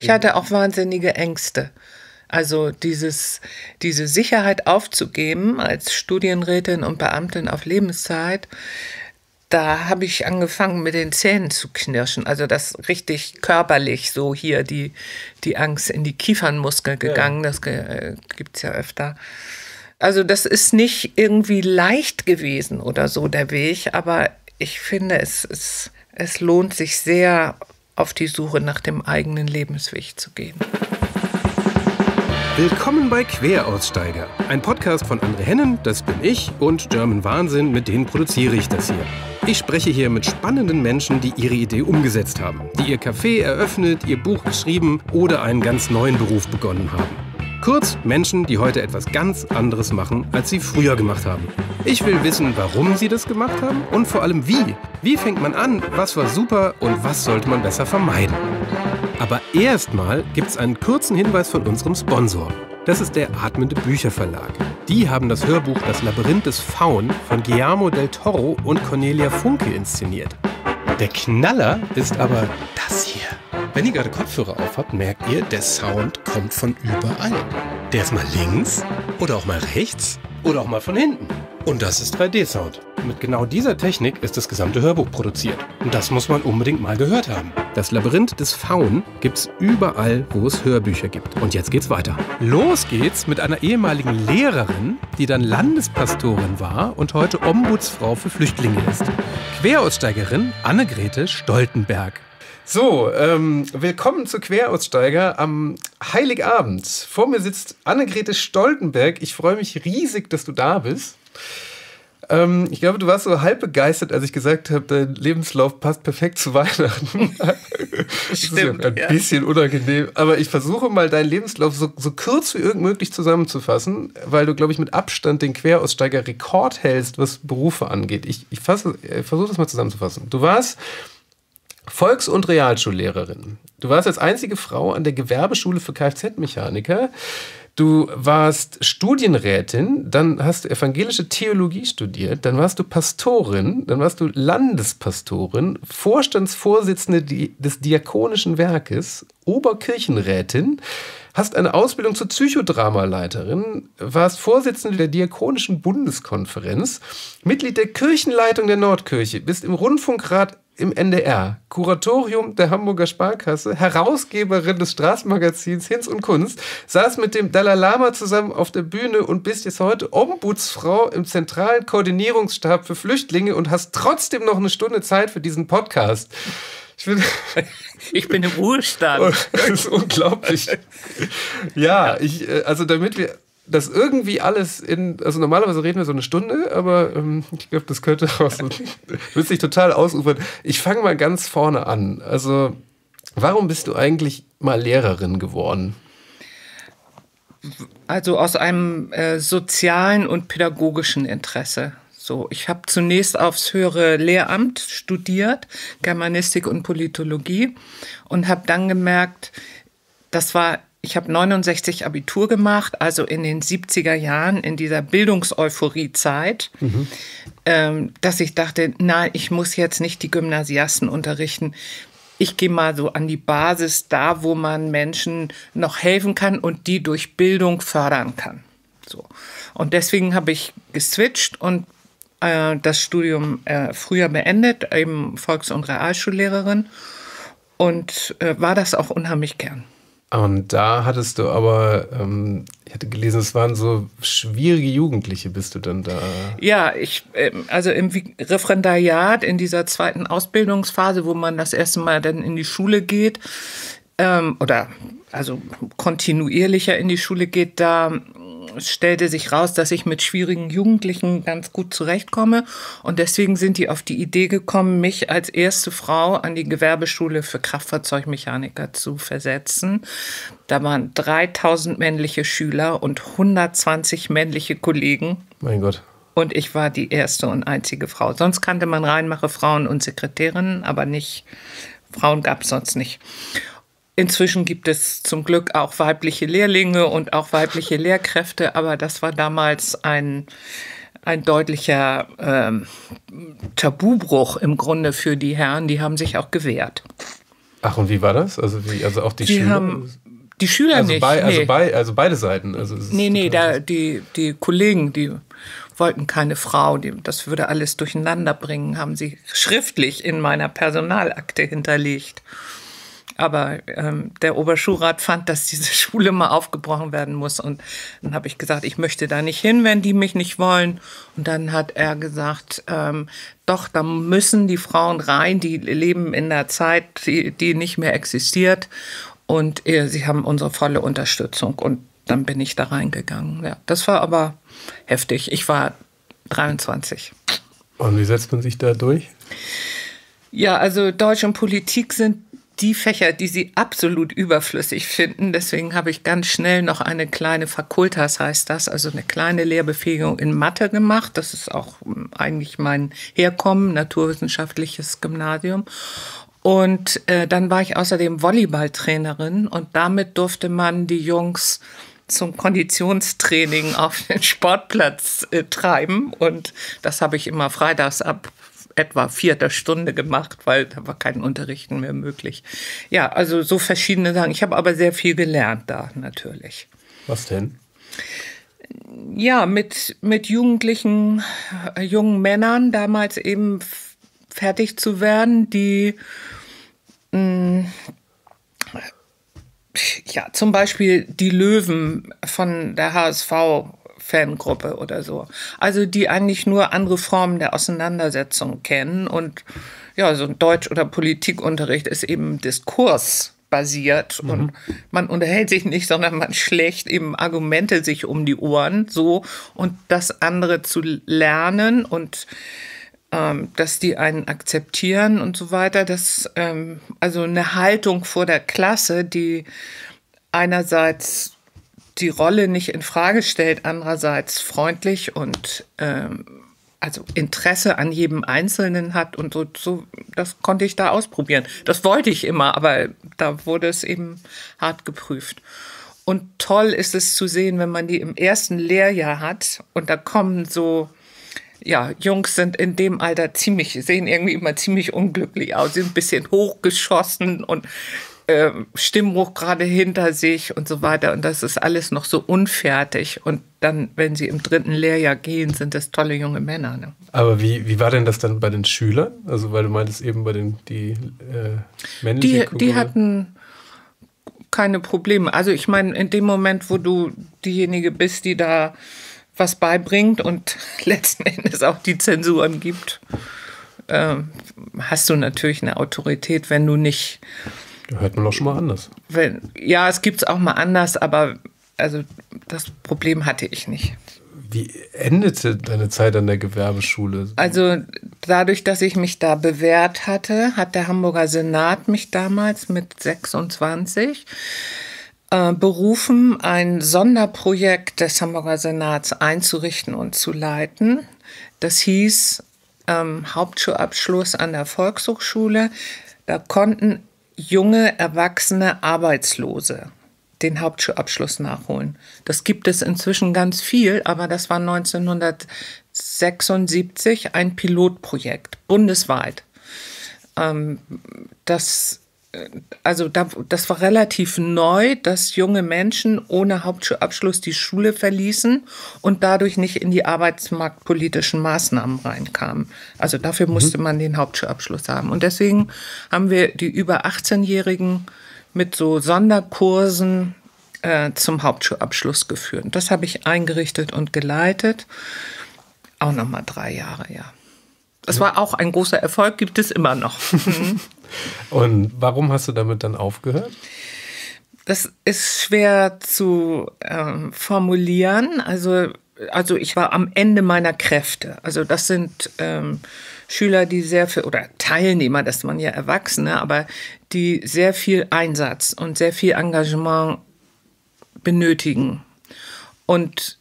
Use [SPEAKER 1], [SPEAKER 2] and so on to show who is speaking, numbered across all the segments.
[SPEAKER 1] Ich hatte auch wahnsinnige Ängste. Also dieses, diese Sicherheit aufzugeben als Studienrätin und Beamtin auf Lebenszeit, da habe ich angefangen mit den Zähnen zu knirschen. Also das richtig körperlich so hier die, die Angst in die Kiefernmuskel gegangen. Ja. Das äh, gibt es ja öfter. Also das ist nicht irgendwie leicht gewesen oder so der Weg, aber ich finde, es, es, es lohnt sich sehr, auf die Suche nach dem eigenen Lebensweg zu gehen.
[SPEAKER 2] Willkommen bei Queraussteiger, ein Podcast von André Hennen, das bin ich, und German Wahnsinn, mit denen produziere ich das hier. Ich spreche hier mit spannenden Menschen, die ihre Idee umgesetzt haben, die ihr Café eröffnet, ihr Buch geschrieben oder einen ganz neuen Beruf begonnen haben. Kurz Menschen, die heute etwas ganz anderes machen, als sie früher gemacht haben. Ich will wissen, warum sie das gemacht haben und vor allem wie. Wie fängt man an, was war super und was sollte man besser vermeiden. Aber erstmal gibt es einen kurzen Hinweis von unserem Sponsor. Das ist der Atmende Bücherverlag. Die haben das Hörbuch Das Labyrinth des Faun von Guillermo del Toro und Cornelia Funke inszeniert. Der Knaller ist aber das hier. Wenn ihr gerade Kopfhörer auf habt, merkt ihr, der Sound kommt von überall. Der ist mal links oder auch mal rechts oder auch mal von hinten. Und das ist 3D-Sound. Mit genau dieser Technik ist das gesamte Hörbuch produziert. Und das muss man unbedingt mal gehört haben. Das Labyrinth des Faun gibt's überall, wo es Hörbücher gibt. Und jetzt geht's weiter. Los geht's mit einer ehemaligen Lehrerin, die dann Landespastorin war und heute Ombudsfrau für Flüchtlinge ist. Queraussteigerin Annegrethe Stoltenberg. So, ähm, willkommen zu Queraussteiger am Heiligabend. Vor mir sitzt Annegrethe Stoltenberg. Ich freue mich riesig, dass du da bist. Ähm, ich glaube, du warst so halb begeistert, als ich gesagt habe, dein Lebenslauf passt perfekt zu Weihnachten. das Stimmt, ist ein ja. bisschen unangenehm. Aber ich versuche mal, deinen Lebenslauf so, so kurz wie irgend möglich zusammenzufassen, weil du, glaube ich, mit Abstand den Queraussteiger Rekord hältst, was Berufe angeht. Ich, ich, ich versuche das mal zusammenzufassen. Du warst Volks- und Realschullehrerin. Du warst als einzige Frau an der Gewerbeschule für Kfz-Mechaniker. Du warst Studienrätin, dann hast du evangelische Theologie studiert, dann warst du Pastorin, dann warst du Landespastorin, Vorstandsvorsitzende des Diakonischen Werkes, Oberkirchenrätin, hast eine Ausbildung zur Psychodramaleiterin, warst Vorsitzende der Diakonischen Bundeskonferenz, Mitglied der Kirchenleitung der Nordkirche, bist im Rundfunkrat im NDR, Kuratorium der Hamburger Sparkasse, Herausgeberin des Straßenmagazins Hinz und Kunst, saß mit dem Dalai Lama zusammen auf der Bühne und bist jetzt heute Ombudsfrau im zentralen Koordinierungsstab für Flüchtlinge und hast trotzdem noch eine Stunde Zeit für diesen Podcast.
[SPEAKER 1] Ich bin, ich bin im Ruhestand.
[SPEAKER 2] Das ist unglaublich. Ja, ich, äh, also damit wir das irgendwie alles in, also normalerweise reden wir so eine Stunde, aber ähm, ich glaube, das könnte auch so, wird sich total ausufern. Ich fange mal ganz vorne an. Also, warum bist du eigentlich mal Lehrerin geworden?
[SPEAKER 1] Also aus einem äh, sozialen und pädagogischen Interesse. So, ich habe zunächst aufs höhere Lehramt studiert, Germanistik und Politologie, und habe dann gemerkt, das war ich habe 69 Abitur gemacht, also in den 70er Jahren, in dieser Bildungseuphorie-Zeit, mhm. ähm, dass ich dachte, na, ich muss jetzt nicht die Gymnasiasten unterrichten. Ich gehe mal so an die Basis, da wo man Menschen noch helfen kann und die durch Bildung fördern kann. So. Und deswegen habe ich geswitcht und äh, das Studium äh, früher beendet, eben Volks- und Realschullehrerin. Und äh, war das auch unheimlich gern.
[SPEAKER 2] Und da hattest du aber, ähm, ich hatte gelesen, es waren so schwierige Jugendliche, bist du dann da?
[SPEAKER 1] Ja, ich, ähm, also im Referendariat, in dieser zweiten Ausbildungsphase, wo man das erste Mal dann in die Schule geht, ähm, oder also kontinuierlicher in die Schule geht, da stellte sich raus, dass ich mit schwierigen Jugendlichen ganz gut zurechtkomme. Und deswegen sind die auf die Idee gekommen, mich als erste Frau an die Gewerbeschule für Kraftfahrzeugmechaniker zu versetzen. Da waren 3000 männliche Schüler und 120 männliche Kollegen.
[SPEAKER 2] Mein Gott.
[SPEAKER 1] Und ich war die erste und einzige Frau. Sonst kannte man Reinmache Frauen und Sekretärinnen, aber nicht, Frauen gab es sonst nicht. Inzwischen gibt es zum Glück auch weibliche Lehrlinge und auch weibliche Lehrkräfte, aber das war damals ein, ein deutlicher ähm, Tabubruch im Grunde für die Herren. Die haben sich auch gewehrt.
[SPEAKER 2] Ach, und wie war das? Also, wie, also auch die,
[SPEAKER 1] die
[SPEAKER 2] Schüler?
[SPEAKER 1] Haben, die Schüler
[SPEAKER 2] also
[SPEAKER 1] nicht.
[SPEAKER 2] Bei, also,
[SPEAKER 1] nee.
[SPEAKER 2] bei, also beide Seiten. Also
[SPEAKER 1] nee, nee, da, die, die Kollegen, die wollten keine Frau, die, das würde alles durcheinander bringen, haben sie schriftlich in meiner Personalakte hinterlegt. Aber ähm, der Oberschulrat fand, dass diese Schule mal aufgebrochen werden muss. Und dann habe ich gesagt, ich möchte da nicht hin, wenn die mich nicht wollen. Und dann hat er gesagt, ähm, doch, da müssen die Frauen rein, die leben in der Zeit, die, die nicht mehr existiert. Und äh, sie haben unsere volle Unterstützung. Und dann bin ich da reingegangen. Ja, das war aber heftig. Ich war 23.
[SPEAKER 2] Und wie setzt man sich da durch?
[SPEAKER 1] Ja, also Deutsch und Politik sind die Fächer, die sie absolut überflüssig finden. Deswegen habe ich ganz schnell noch eine kleine Fakultas, heißt das, also eine kleine Lehrbefähigung in Mathe gemacht. Das ist auch eigentlich mein Herkommen, naturwissenschaftliches Gymnasium. Und äh, dann war ich außerdem Volleyballtrainerin und damit durfte man die Jungs zum Konditionstraining auf den Sportplatz äh, treiben. Und das habe ich immer freitags ab etwa vierter Stunde gemacht, weil da war kein Unterrichten mehr möglich. Ja, also so verschiedene Sachen. Ich habe aber sehr viel gelernt da natürlich.
[SPEAKER 2] Was denn?
[SPEAKER 1] Ja, mit, mit jugendlichen, äh, jungen Männern damals eben fertig zu werden, die mh, ja, zum Beispiel die Löwen von der HSV Fangruppe oder so. Also die eigentlich nur andere Formen der Auseinandersetzung kennen. Und ja, so ein Deutsch- oder Politikunterricht ist eben Diskurs basiert mhm. und man unterhält sich nicht, sondern man schlägt eben Argumente sich um die Ohren so und das andere zu lernen und ähm, dass die einen akzeptieren und so weiter. Das ähm, also eine Haltung vor der Klasse, die einerseits die Rolle nicht in Frage stellt, andererseits freundlich und ähm, also Interesse an jedem Einzelnen hat und so, so, das konnte ich da ausprobieren. Das wollte ich immer, aber da wurde es eben hart geprüft. Und toll ist es zu sehen, wenn man die im ersten Lehrjahr hat und da kommen so, ja, Jungs sind in dem Alter ziemlich, sehen irgendwie immer ziemlich unglücklich aus, sind ein bisschen hochgeschossen und äh, Stimmbruch gerade hinter sich und so weiter. Und das ist alles noch so unfertig. Und dann, wenn sie im dritten Lehrjahr gehen, sind das tolle junge Männer. Ne?
[SPEAKER 2] Aber wie, wie war denn das dann bei den Schülern? Also, weil du meintest eben bei den die äh,
[SPEAKER 1] männlichen die, die hatten keine Probleme. Also ich meine, in dem Moment, wo du diejenige bist, die da was beibringt und letzten Endes auch die Zensuren gibt, äh, hast du natürlich eine Autorität, wenn du nicht
[SPEAKER 2] Hört man doch schon mal anders.
[SPEAKER 1] Wenn, ja, es gibt es auch mal anders, aber also das Problem hatte ich nicht.
[SPEAKER 2] Wie endete deine Zeit an der Gewerbeschule?
[SPEAKER 1] Also dadurch, dass ich mich da bewährt hatte, hat der Hamburger Senat mich damals mit 26 äh, berufen, ein Sonderprojekt des Hamburger Senats einzurichten und zu leiten. Das hieß ähm, Hauptschulabschluss an der Volkshochschule. Da konnten junge, erwachsene Arbeitslose den Hauptschulabschluss nachholen. Das gibt es inzwischen ganz viel, aber das war 1976 ein Pilotprojekt bundesweit. Ähm, das also da, das war relativ neu, dass junge Menschen ohne Hauptschulabschluss die Schule verließen und dadurch nicht in die arbeitsmarktpolitischen Maßnahmen reinkamen. Also dafür mhm. musste man den Hauptschulabschluss haben. Und deswegen haben wir die über 18-Jährigen mit so Sonderkursen äh, zum Hauptschulabschluss geführt. Das habe ich eingerichtet und geleitet. Auch nochmal drei Jahre, ja. Das war auch ein großer Erfolg, gibt es immer noch.
[SPEAKER 2] Und warum hast du damit dann aufgehört?
[SPEAKER 1] Das ist schwer zu ähm, formulieren. Also, also ich war am Ende meiner Kräfte. Also das sind ähm, Schüler, die sehr viel, oder Teilnehmer, das waren ja Erwachsene, aber die sehr viel Einsatz und sehr viel Engagement benötigen. Und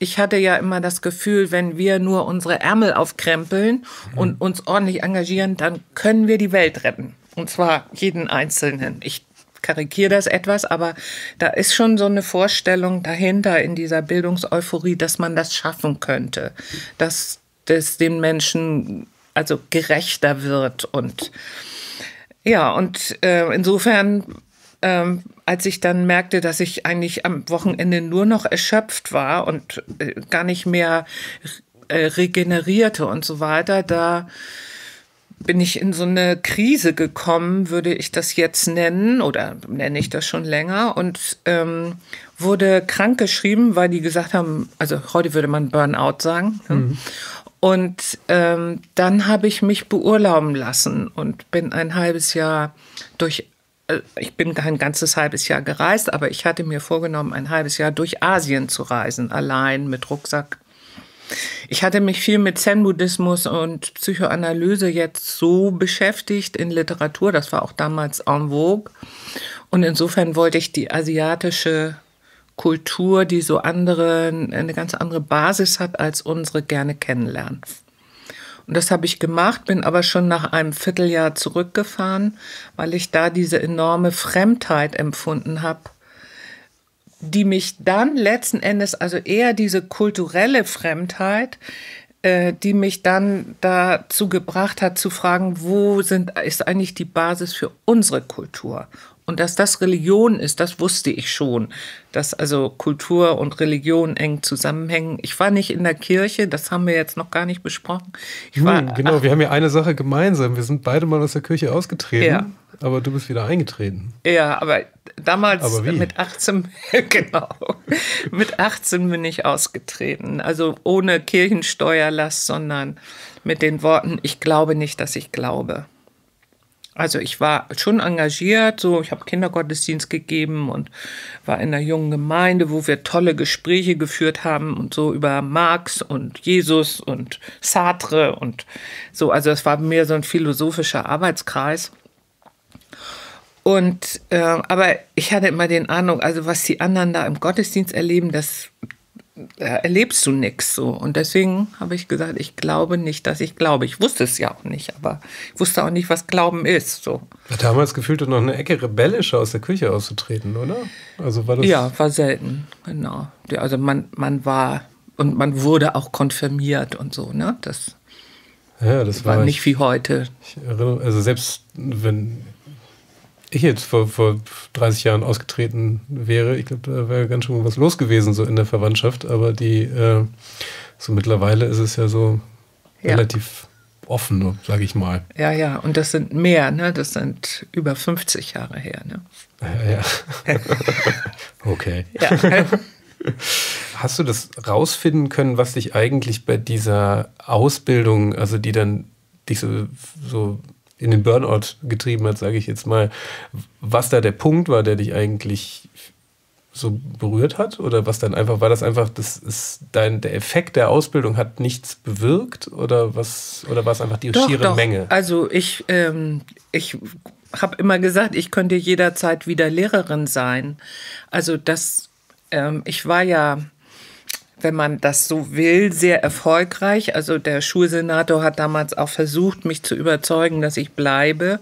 [SPEAKER 1] ich hatte ja immer das Gefühl, wenn wir nur unsere Ärmel aufkrempeln und uns ordentlich engagieren, dann können wir die Welt retten. Und zwar jeden Einzelnen. Ich karikiere das etwas, aber da ist schon so eine Vorstellung dahinter in dieser Bildungseuphorie, dass man das schaffen könnte, dass das den Menschen also gerechter wird und Ja, und äh, insofern, ähm, als ich dann merkte, dass ich eigentlich am Wochenende nur noch erschöpft war und äh, gar nicht mehr äh, regenerierte und so weiter, da bin ich in so eine Krise gekommen, würde ich das jetzt nennen, oder nenne ich das schon länger, und ähm, wurde krankgeschrieben, weil die gesagt haben, also heute würde man Burnout sagen. Ne? Mhm. Und ähm, dann habe ich mich beurlauben lassen und bin ein halbes Jahr durch, ich bin kein ganzes halbes Jahr gereist, aber ich hatte mir vorgenommen, ein halbes Jahr durch Asien zu reisen, allein mit Rucksack ich hatte mich viel mit Zen-Buddhismus und Psychoanalyse jetzt so beschäftigt in Literatur, das war auch damals en vogue. Und insofern wollte ich die asiatische Kultur, die so andere, eine ganz andere Basis hat als unsere, gerne kennenlernen. Und das habe ich gemacht, bin aber schon nach einem Vierteljahr zurückgefahren, weil ich da diese enorme Fremdheit empfunden habe die mich dann letzten Endes, also eher diese kulturelle Fremdheit, äh, die mich dann dazu gebracht hat zu fragen, wo sind, ist eigentlich die Basis für unsere Kultur? Und dass das Religion ist, das wusste ich schon, dass also Kultur und Religion eng zusammenhängen. Ich war nicht in der Kirche, das haben wir jetzt noch gar nicht besprochen. Ich war,
[SPEAKER 2] hm, genau, ach, wir haben ja eine Sache gemeinsam. Wir sind beide mal aus der Kirche ausgetreten, ja. aber du bist wieder eingetreten.
[SPEAKER 1] Ja, aber damals aber mit 18, genau, mit 18 bin ich ausgetreten. Also ohne Kirchensteuerlast, sondern mit den Worten, ich glaube nicht, dass ich glaube. Also ich war schon engagiert, so ich habe Kindergottesdienst gegeben und war in einer jungen Gemeinde, wo wir tolle Gespräche geführt haben und so über Marx und Jesus und Sartre und so. Also es war mehr so ein philosophischer Arbeitskreis. Und äh, aber ich hatte immer den Ahnung, also was die anderen da im Gottesdienst erleben, das erlebst du nichts so. Und deswegen habe ich gesagt, ich glaube nicht, dass ich glaube. Ich wusste es ja auch nicht, aber ich wusste auch nicht, was Glauben ist. So.
[SPEAKER 2] Damals gefühlt noch eine Ecke rebellischer aus der Küche auszutreten, oder?
[SPEAKER 1] Also war das ja, war selten, genau. Also man, man war und man wurde auch konfirmiert und so, ne? Das,
[SPEAKER 2] ja, das war,
[SPEAKER 1] war nicht ich, wie heute.
[SPEAKER 2] Ich erinnere, also selbst wenn ich jetzt vor, vor 30 Jahren ausgetreten wäre, ich glaube, da wäre ganz schön was los gewesen, so in der Verwandtschaft. Aber die, äh, so mittlerweile ist es ja so ja. relativ offen, sage ich mal.
[SPEAKER 1] Ja, ja, und das sind mehr, ne? Das sind über 50 Jahre her, ne?
[SPEAKER 2] Ja, ja. okay. Ja. Hast du das rausfinden können, was dich eigentlich bei dieser Ausbildung, also die dann dich so, so in den Burnout getrieben hat, sage ich jetzt mal, was da der Punkt war, der dich eigentlich so berührt hat? Oder was dann einfach, war das einfach, das ist dein, der Effekt der Ausbildung hat nichts bewirkt? Oder was, oder war es einfach die
[SPEAKER 1] doch,
[SPEAKER 2] schiere
[SPEAKER 1] doch.
[SPEAKER 2] Menge?
[SPEAKER 1] Also ich, ähm, ich habe immer gesagt, ich könnte jederzeit wieder Lehrerin sein. Also das, ähm, ich war ja wenn man das so will, sehr erfolgreich. Also der Schulsenator hat damals auch versucht, mich zu überzeugen, dass ich bleibe.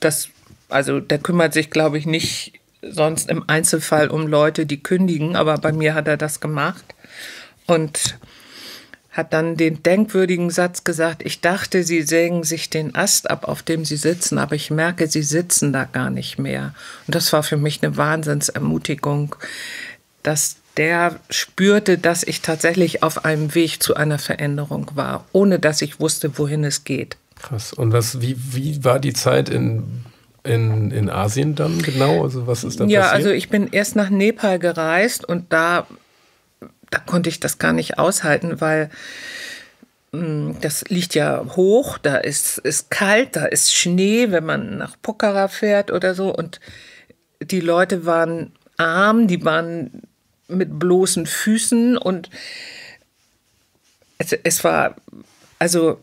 [SPEAKER 1] Das, also der kümmert sich, glaube ich, nicht sonst im Einzelfall um Leute, die kündigen, aber bei mir hat er das gemacht und hat dann den denkwürdigen Satz gesagt, ich dachte, Sie sägen sich den Ast ab, auf dem Sie sitzen, aber ich merke, Sie sitzen da gar nicht mehr. Und das war für mich eine Wahnsinnsermutigung, dass der spürte, dass ich tatsächlich auf einem Weg zu einer Veränderung war, ohne dass ich wusste, wohin es geht.
[SPEAKER 2] Krass. Und was, wie, wie war die Zeit in, in, in Asien dann genau? Also was ist da
[SPEAKER 1] ja,
[SPEAKER 2] passiert?
[SPEAKER 1] Ja, also ich bin erst nach Nepal gereist und da, da konnte ich das gar nicht aushalten, weil hm, das liegt ja hoch, da ist, ist kalt, da ist Schnee, wenn man nach Pokhara fährt oder so. Und die Leute waren arm, die waren mit bloßen Füßen und es, es war, also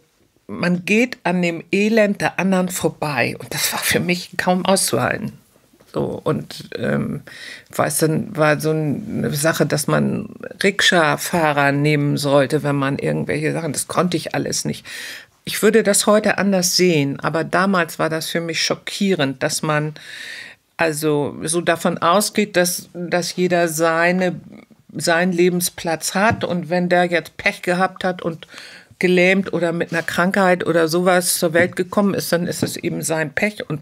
[SPEAKER 1] man geht an dem Elend der anderen vorbei und das war für mich kaum auszuhalten. So, und ähm, weiß dann war so eine Sache, dass man Rikscha-Fahrer nehmen sollte, wenn man irgendwelche Sachen, das konnte ich alles nicht. Ich würde das heute anders sehen, aber damals war das für mich schockierend, dass man also so davon ausgeht, dass, dass jeder seine, seinen Lebensplatz hat und wenn der jetzt Pech gehabt hat und gelähmt oder mit einer Krankheit oder sowas zur Welt gekommen ist, dann ist es eben sein Pech und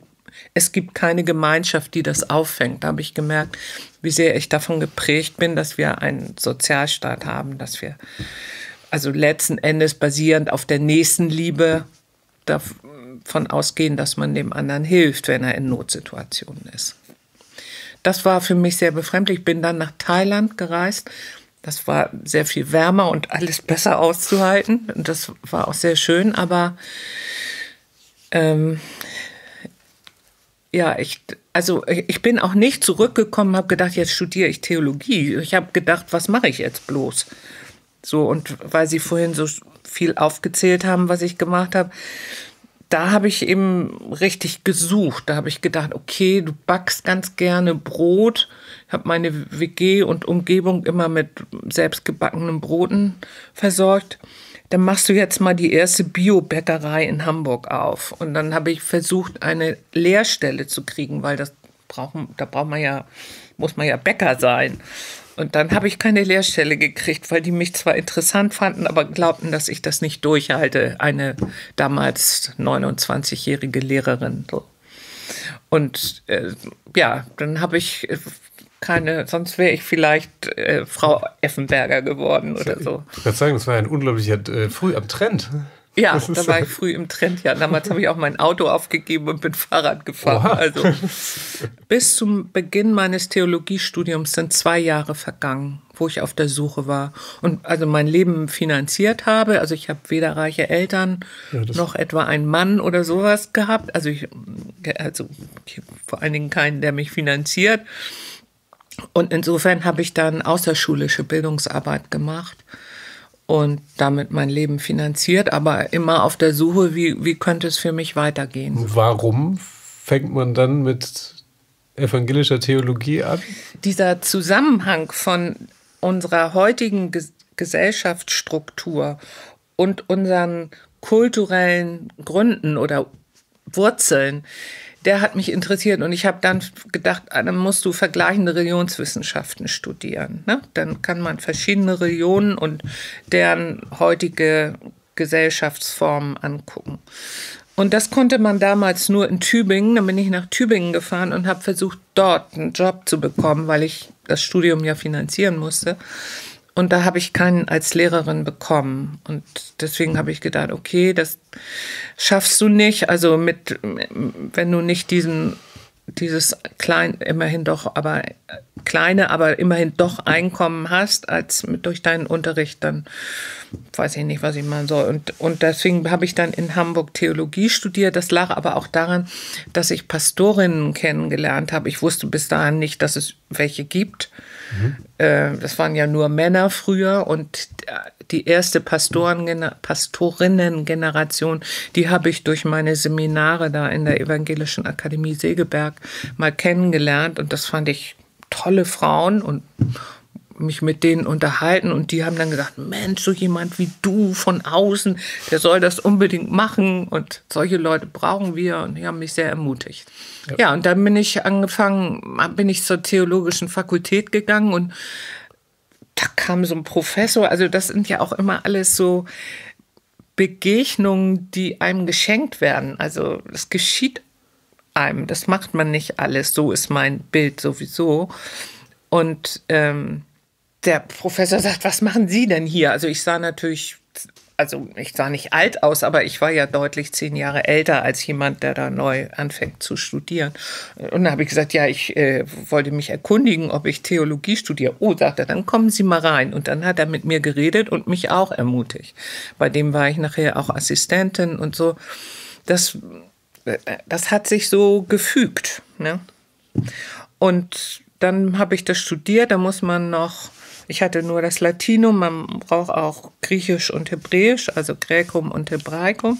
[SPEAKER 1] es gibt keine Gemeinschaft, die das auffängt. Da habe ich gemerkt, wie sehr ich davon geprägt bin, dass wir einen Sozialstaat haben, dass wir also letzten Endes basierend auf der Nächstenliebe davon ausgehen, dass man dem anderen hilft, wenn er in Notsituationen ist. Das war für mich sehr befremdlich. Ich bin dann nach Thailand gereist. Das war sehr viel wärmer und alles besser auszuhalten. Das war auch sehr schön, aber ähm, ja, ich, also ich bin auch nicht zurückgekommen, habe gedacht, jetzt studiere ich Theologie. Ich habe gedacht, was mache ich jetzt bloß? So, und weil Sie vorhin so viel aufgezählt haben, was ich gemacht habe, da habe ich eben richtig gesucht. Da habe ich gedacht, okay, du backst ganz gerne Brot. Ich habe meine WG und Umgebung immer mit selbstgebackenen Broten versorgt dann machst du jetzt mal die erste Biobäckerei in Hamburg auf. Und dann habe ich versucht, eine Lehrstelle zu kriegen, weil das brauchen, da braucht man ja, muss man ja Bäcker sein. Und dann habe ich keine Lehrstelle gekriegt, weil die mich zwar interessant fanden, aber glaubten, dass ich das nicht durchhalte. Eine damals 29-jährige Lehrerin. So. Und äh, ja, dann habe ich keine, sonst wäre ich vielleicht äh, Frau Effenberger geworden oder so.
[SPEAKER 2] Ich kann sagen, das war ein unglaublicher äh, früh am Trend.
[SPEAKER 1] Ja, da war ich früh im Trend. Ja, damals habe ich auch mein Auto aufgegeben und bin Fahrrad gefahren. Oha. Also bis zum Beginn meines Theologiestudiums sind zwei Jahre vergangen, wo ich auf der Suche war und also mein Leben finanziert habe. Also ich habe weder reiche Eltern ja, noch etwa einen Mann oder sowas gehabt. Also ich, also ich vor allen Dingen keinen, der mich finanziert. Und insofern habe ich dann außerschulische Bildungsarbeit gemacht und damit mein Leben finanziert, aber immer auf der Suche, wie, wie könnte es für mich weitergehen.
[SPEAKER 2] Warum fängt man dann mit evangelischer Theologie an?
[SPEAKER 1] Dieser Zusammenhang von unserer heutigen Gesellschaftsstruktur und unseren kulturellen Gründen oder Wurzeln, der hat mich interessiert und ich habe dann gedacht, ah, dann musst du vergleichende Religionswissenschaften studieren. Ne? Dann kann man verschiedene Religionen und deren heutige Gesellschaftsformen angucken. Und das konnte man damals nur in Tübingen. Dann bin ich nach Tübingen gefahren und habe versucht, dort einen Job zu bekommen, weil ich das Studium ja finanzieren musste. Und da habe ich keinen als Lehrerin bekommen. Und deswegen habe ich gedacht, okay, das schaffst du nicht. Also mit, wenn du nicht diesen, dieses klein, immerhin doch, aber kleine, aber immerhin doch Einkommen hast, als mit, durch deinen Unterricht, dann weiß ich nicht, was ich machen soll. Und, und deswegen habe ich dann in Hamburg Theologie studiert. Das lag aber auch daran, dass ich Pastorinnen kennengelernt habe. Ich wusste bis dahin nicht, dass es welche gibt. Mhm. das waren ja nur Männer früher und die erste Pastoren, Pastorinnen-Generation, die habe ich durch meine Seminare da in der Evangelischen Akademie Segeberg mal kennengelernt und das fand ich tolle Frauen und mich mit denen unterhalten und die haben dann gesagt, Mensch, so jemand wie du von außen, der soll das unbedingt machen und solche Leute brauchen wir und die haben mich sehr ermutigt. Ja, ja und dann bin ich angefangen, bin ich zur theologischen Fakultät gegangen und da kam so ein Professor, also das sind ja auch immer alles so Begegnungen, die einem geschenkt werden. Also es geschieht einem, das macht man nicht alles, so ist mein Bild sowieso. Und ähm, der Professor sagt, was machen Sie denn hier? Also ich sah natürlich, also ich sah nicht alt aus, aber ich war ja deutlich zehn Jahre älter als jemand, der da neu anfängt zu studieren. Und dann habe ich gesagt, ja, ich äh, wollte mich erkundigen, ob ich Theologie studiere. Oh, sagt er, dann kommen Sie mal rein. Und dann hat er mit mir geredet und mich auch ermutigt. Bei dem war ich nachher auch Assistentin und so. Das, äh, das hat sich so gefügt. Ne? Und dann habe ich das studiert, da muss man noch ich hatte nur das Latinum, man braucht auch Griechisch und Hebräisch, also Gräkum und Hebraikum.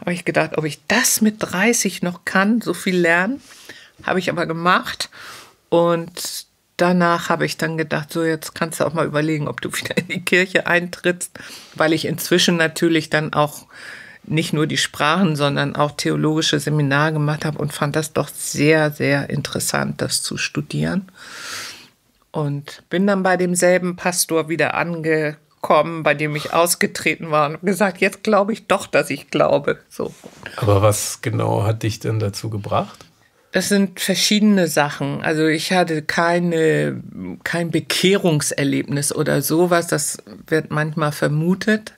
[SPEAKER 1] Habe ich gedacht, ob ich das mit 30 noch kann, so viel lernen. Habe ich aber gemacht. Und danach habe ich dann gedacht, so jetzt kannst du auch mal überlegen, ob du wieder in die Kirche eintrittst, weil ich inzwischen natürlich dann auch nicht nur die Sprachen, sondern auch theologische Seminare gemacht habe und fand das doch sehr, sehr interessant, das zu studieren. Und bin dann bei demselben Pastor wieder angekommen kommen, bei dem ich ausgetreten war und gesagt, jetzt glaube ich doch, dass ich glaube. So.
[SPEAKER 2] Aber was genau hat dich denn dazu gebracht?
[SPEAKER 1] Das sind verschiedene Sachen. Also ich hatte keine, kein Bekehrungserlebnis oder sowas. Das wird manchmal vermutet.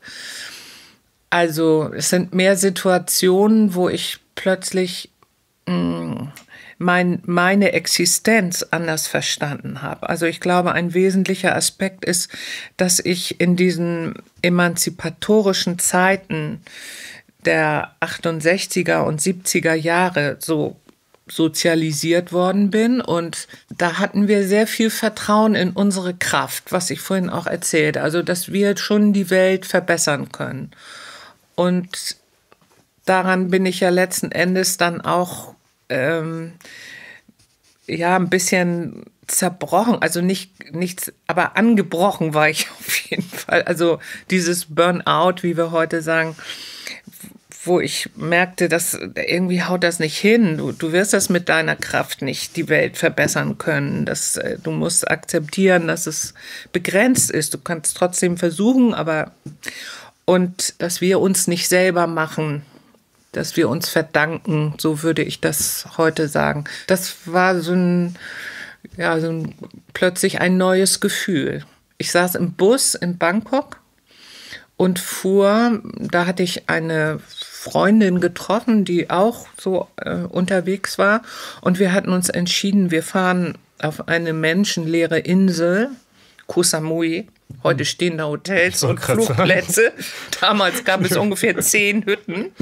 [SPEAKER 1] Also es sind mehr Situationen, wo ich plötzlich mh, mm, mein, meine Existenz anders verstanden habe. Also ich glaube, ein wesentlicher Aspekt ist, dass ich in diesen emanzipatorischen Zeiten der 68er und 70er Jahre so sozialisiert worden bin und da hatten wir sehr viel Vertrauen in unsere Kraft, was ich vorhin auch erzählte, also dass wir schon die Welt verbessern können. Und daran bin ich ja letzten Endes dann auch ähm, ja ein bisschen zerbrochen, also nicht nichts, aber angebrochen war ich auf jeden Fall. Also dieses Burnout, wie wir heute sagen, wo ich merkte, dass irgendwie haut das nicht hin. Du, du wirst das mit deiner Kraft nicht die Welt verbessern können. Das, äh, du musst akzeptieren, dass es begrenzt ist. Du kannst trotzdem versuchen, aber und dass wir uns nicht selber machen, dass wir uns verdanken, so würde ich das heute sagen. Das war so ein, ja, so ein, plötzlich ein neues Gefühl. Ich saß im Bus in Bangkok und fuhr, da hatte ich eine Freundin getroffen, die auch so äh, unterwegs war. Und wir hatten uns entschieden, wir fahren auf eine menschenleere Insel, Koh Samui. Heute stehen da Hotels und Flugplätze. Damals gab es ungefähr zehn Hütten.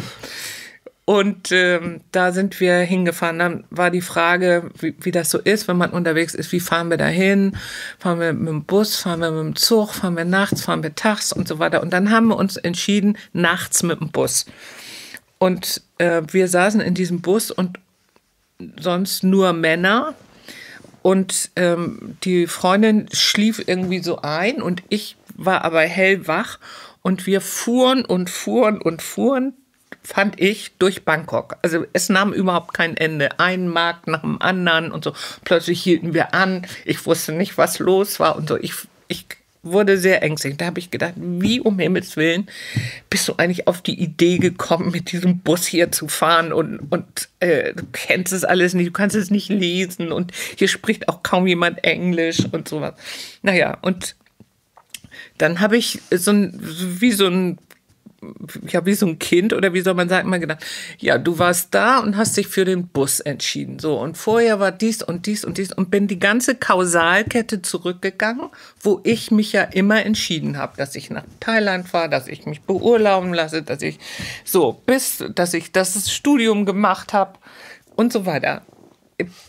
[SPEAKER 1] Und ähm, da sind wir hingefahren. Dann war die Frage, wie, wie, das so ist, wenn man unterwegs ist. Wie fahren wir dahin? Fahren wir mit dem Bus? Fahren wir mit dem Zug? Fahren wir nachts? Fahren wir tags? Und so weiter. Und dann haben wir uns entschieden, nachts mit dem Bus. Und äh, wir saßen in diesem Bus und sonst nur Männer. Und ähm, die Freundin schlief irgendwie so ein und ich war aber hellwach. Und wir fuhren und fuhren und fuhren fand ich, durch Bangkok. Also es nahm überhaupt kein Ende. Ein Markt nach dem anderen und so. Plötzlich hielten wir an. Ich wusste nicht, was los war und so. Ich, ich wurde sehr ängstlich. Da habe ich gedacht, wie um Himmels Willen bist du eigentlich auf die Idee gekommen, mit diesem Bus hier zu fahren und, und äh, du kennst es alles nicht, du kannst es nicht lesen und hier spricht auch kaum jemand Englisch und sowas. Naja, und dann habe ich so ein, wie so ein ja, wie so ein Kind oder wie soll man sagen, immer gedacht, ja, du warst da und hast dich für den Bus entschieden. So, und vorher war dies und dies und dies und bin die ganze Kausalkette zurückgegangen, wo ich mich ja immer entschieden habe, dass ich nach Thailand fahre, dass ich mich beurlauben lasse, dass ich so, bis, dass ich das Studium gemacht habe und so weiter.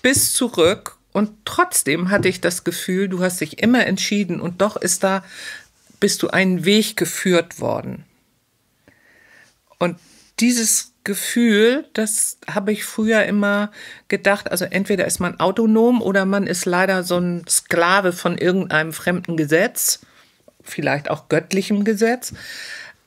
[SPEAKER 1] Bis zurück und trotzdem hatte ich das Gefühl, du hast dich immer entschieden und doch ist da, bist du einen Weg geführt worden. Und dieses Gefühl, das habe ich früher immer gedacht, also entweder ist man autonom oder man ist leider so ein Sklave von irgendeinem fremden Gesetz, vielleicht auch göttlichem Gesetz.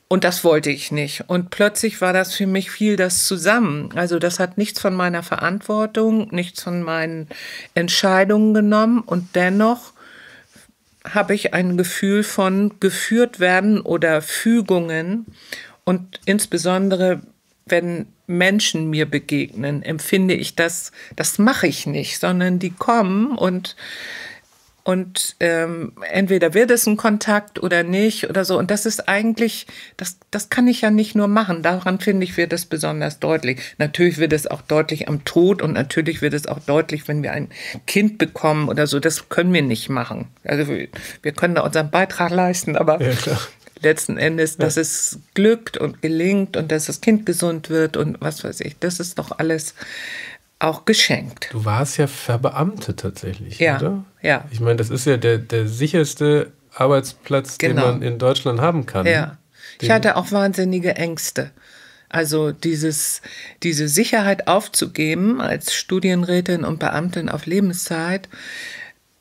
[SPEAKER 1] Und das wollte ich nicht. Und plötzlich war das für mich viel das zusammen. Also das hat nichts von meiner Verantwortung, nichts von meinen Entscheidungen genommen. Und dennoch habe ich ein Gefühl von geführt werden oder Fügungen. Und insbesondere, wenn Menschen mir begegnen, empfinde ich das, das mache ich nicht, sondern die kommen und und ähm, entweder wird es ein Kontakt oder nicht oder so. Und das ist eigentlich, das, das kann ich ja nicht nur machen. Daran finde ich, wird es besonders deutlich. Natürlich wird es auch deutlich am Tod und natürlich wird es auch deutlich, wenn wir ein Kind bekommen oder so. Das können wir nicht machen. Also wir, wir können da unseren Beitrag leisten, aber ja, letzten Endes, dass ja. es glückt und gelingt und dass das Kind gesund wird und was weiß ich. Das ist doch alles auch geschenkt.
[SPEAKER 2] Du warst ja verbeamtet tatsächlich,
[SPEAKER 1] ja,
[SPEAKER 2] oder?
[SPEAKER 1] Ja.
[SPEAKER 2] Ich meine, das ist ja der, der sicherste Arbeitsplatz, genau. den man in Deutschland haben kann.
[SPEAKER 1] Ja. Ich hatte auch wahnsinnige Ängste. Also dieses, diese Sicherheit aufzugeben als Studienrätin und Beamtin auf Lebenszeit,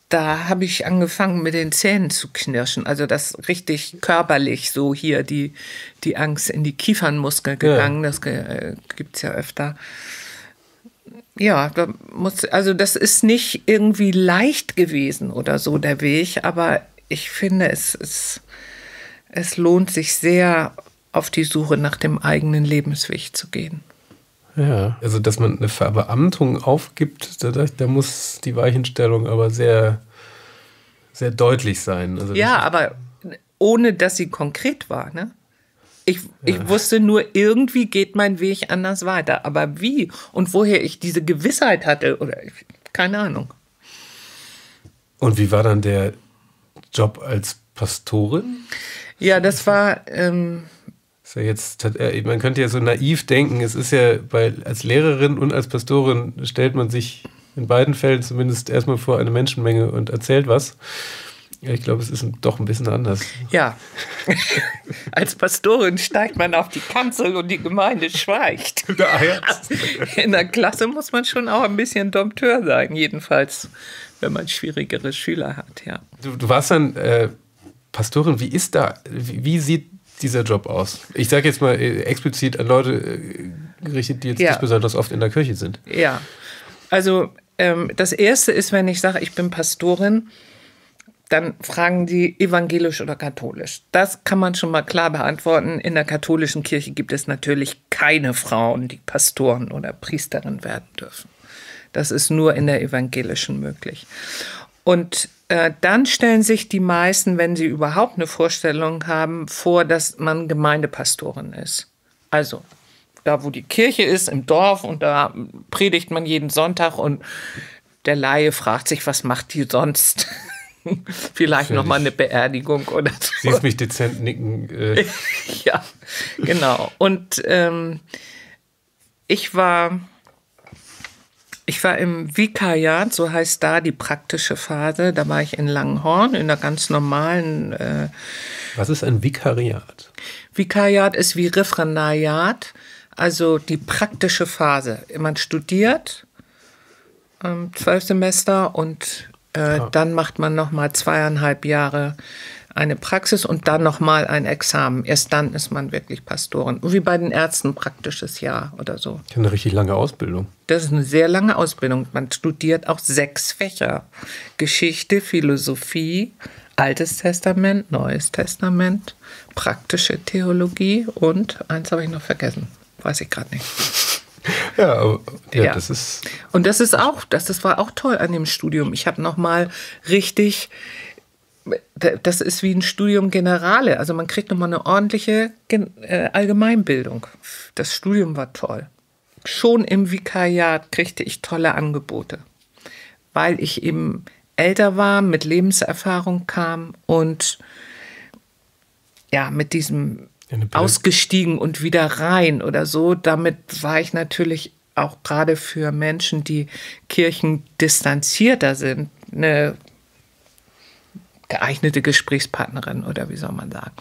[SPEAKER 1] da habe ich angefangen mit den Zähnen zu knirschen. Also das richtig körperlich so hier die, die Angst in die Kiefernmuskel gegangen. Ja. Das äh, gibt es ja öfter. Ja, da muss, also das ist nicht irgendwie leicht gewesen oder so der Weg, aber ich finde, es ist es lohnt sich sehr, auf die Suche nach dem eigenen Lebensweg zu gehen.
[SPEAKER 2] Ja, also dass man eine Verbeamtung aufgibt, da, da muss die Weichenstellung aber sehr, sehr deutlich sein. Also
[SPEAKER 1] ja, aber ohne dass sie konkret war, ne? Ich, ja. ich wusste nur, irgendwie geht mein Weg anders weiter. Aber wie und woher ich diese Gewissheit hatte, oder keine Ahnung.
[SPEAKER 2] Und wie war dann der Job als Pastorin?
[SPEAKER 1] Ja, das war. Ähm,
[SPEAKER 2] ja jetzt, äh, man könnte ja so naiv denken, es ist ja bei, als Lehrerin und als Pastorin stellt man sich in beiden Fällen zumindest erstmal vor eine Menschenmenge und erzählt was. Ja, ich glaube, es ist doch ein bisschen anders.
[SPEAKER 1] Ja. Als Pastorin steigt man auf die Kanzel und die Gemeinde schweigt. In der Klasse muss man schon auch ein bisschen Dompteur sein, jedenfalls, wenn man schwierigere Schüler hat, ja.
[SPEAKER 2] Du, du warst dann äh, Pastorin, wie ist da, wie, wie sieht dieser Job aus? Ich sage jetzt mal äh, explizit an Leute äh, gerichtet, die jetzt ja. nicht besonders oft in der Kirche sind.
[SPEAKER 1] Ja, also ähm, das Erste ist, wenn ich sage, ich bin Pastorin, dann fragen die evangelisch oder katholisch. Das kann man schon mal klar beantworten. In der katholischen Kirche gibt es natürlich keine Frauen, die Pastoren oder Priesterin werden dürfen. Das ist nur in der evangelischen möglich. Und äh, dann stellen sich die meisten, wenn sie überhaupt eine Vorstellung haben, vor, dass man Gemeindepastorin ist. Also da, wo die Kirche ist, im Dorf, und da predigt man jeden Sonntag und der Laie fragt sich, was macht die sonst? Vielleicht noch mal eine Beerdigung oder so.
[SPEAKER 2] Siehst mich dezent nicken. Äh.
[SPEAKER 1] ja, genau. Und ähm, ich war, ich war im Vikariat, so heißt da die praktische Phase. Da war ich in Langenhorn in einer ganz normalen. Äh,
[SPEAKER 2] Was ist ein Vikariat?
[SPEAKER 1] Vikariat ist wie Referendariat, also die praktische Phase. Man studiert ähm, zwölf Semester und äh, Dann macht man noch mal zweieinhalb Jahre eine Praxis und dann noch mal ein Examen. Erst dann ist man wirklich Pastorin. Wie bei den Ärzten praktisches Jahr oder so.
[SPEAKER 2] Das ist eine richtig lange Ausbildung.
[SPEAKER 1] Das ist eine sehr lange Ausbildung. Man studiert auch sechs Fächer. Geschichte, Philosophie, Altes Testament, Neues Testament, praktische Theologie und eins habe ich noch vergessen. Weiß ich gerade nicht.
[SPEAKER 2] Ja, aber, ja, ja, das ist.
[SPEAKER 1] Und das ist auch, das, das war auch toll an dem Studium. Ich habe nochmal richtig, das ist wie ein Studium Generale. Also man kriegt nochmal eine ordentliche äh, Allgemeinbildung. Das Studium war toll. Schon im Vikariat kriegte ich tolle Angebote, weil ich eben älter war, mit Lebenserfahrung kam und ja, mit diesem ausgestiegen und wieder rein oder so. Damit war ich natürlich auch gerade für Menschen, die Kirchen distanzierter sind, eine geeignete Gesprächspartnerin oder wie soll man sagen.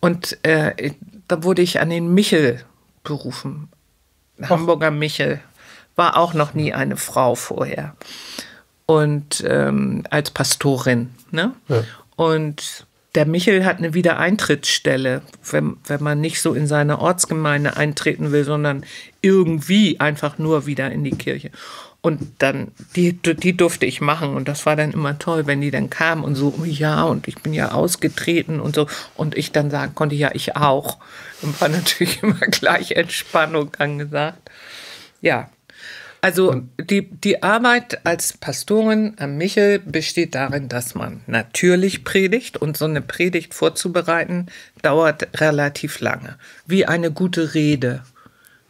[SPEAKER 1] Und äh, da wurde ich an den Michel berufen. Ach. Hamburger Michel. War auch noch nie eine Frau vorher. Und ähm, als Pastorin. Ne? Ja. Und der Michel hat eine Wiedereintrittsstelle, wenn, wenn man nicht so in seine Ortsgemeinde eintreten will, sondern irgendwie einfach nur wieder in die Kirche. Und dann, die, die durfte ich machen. Und das war dann immer toll, wenn die dann kamen und so, oh ja, und ich bin ja ausgetreten und so. Und ich dann sagen konnte, ja, ich auch. Und war natürlich immer gleich Entspannung angesagt. Ja, also die, die Arbeit als Pastorin am Michel besteht darin, dass man natürlich predigt und so eine Predigt vorzubereiten dauert relativ lange, wie eine gute Rede.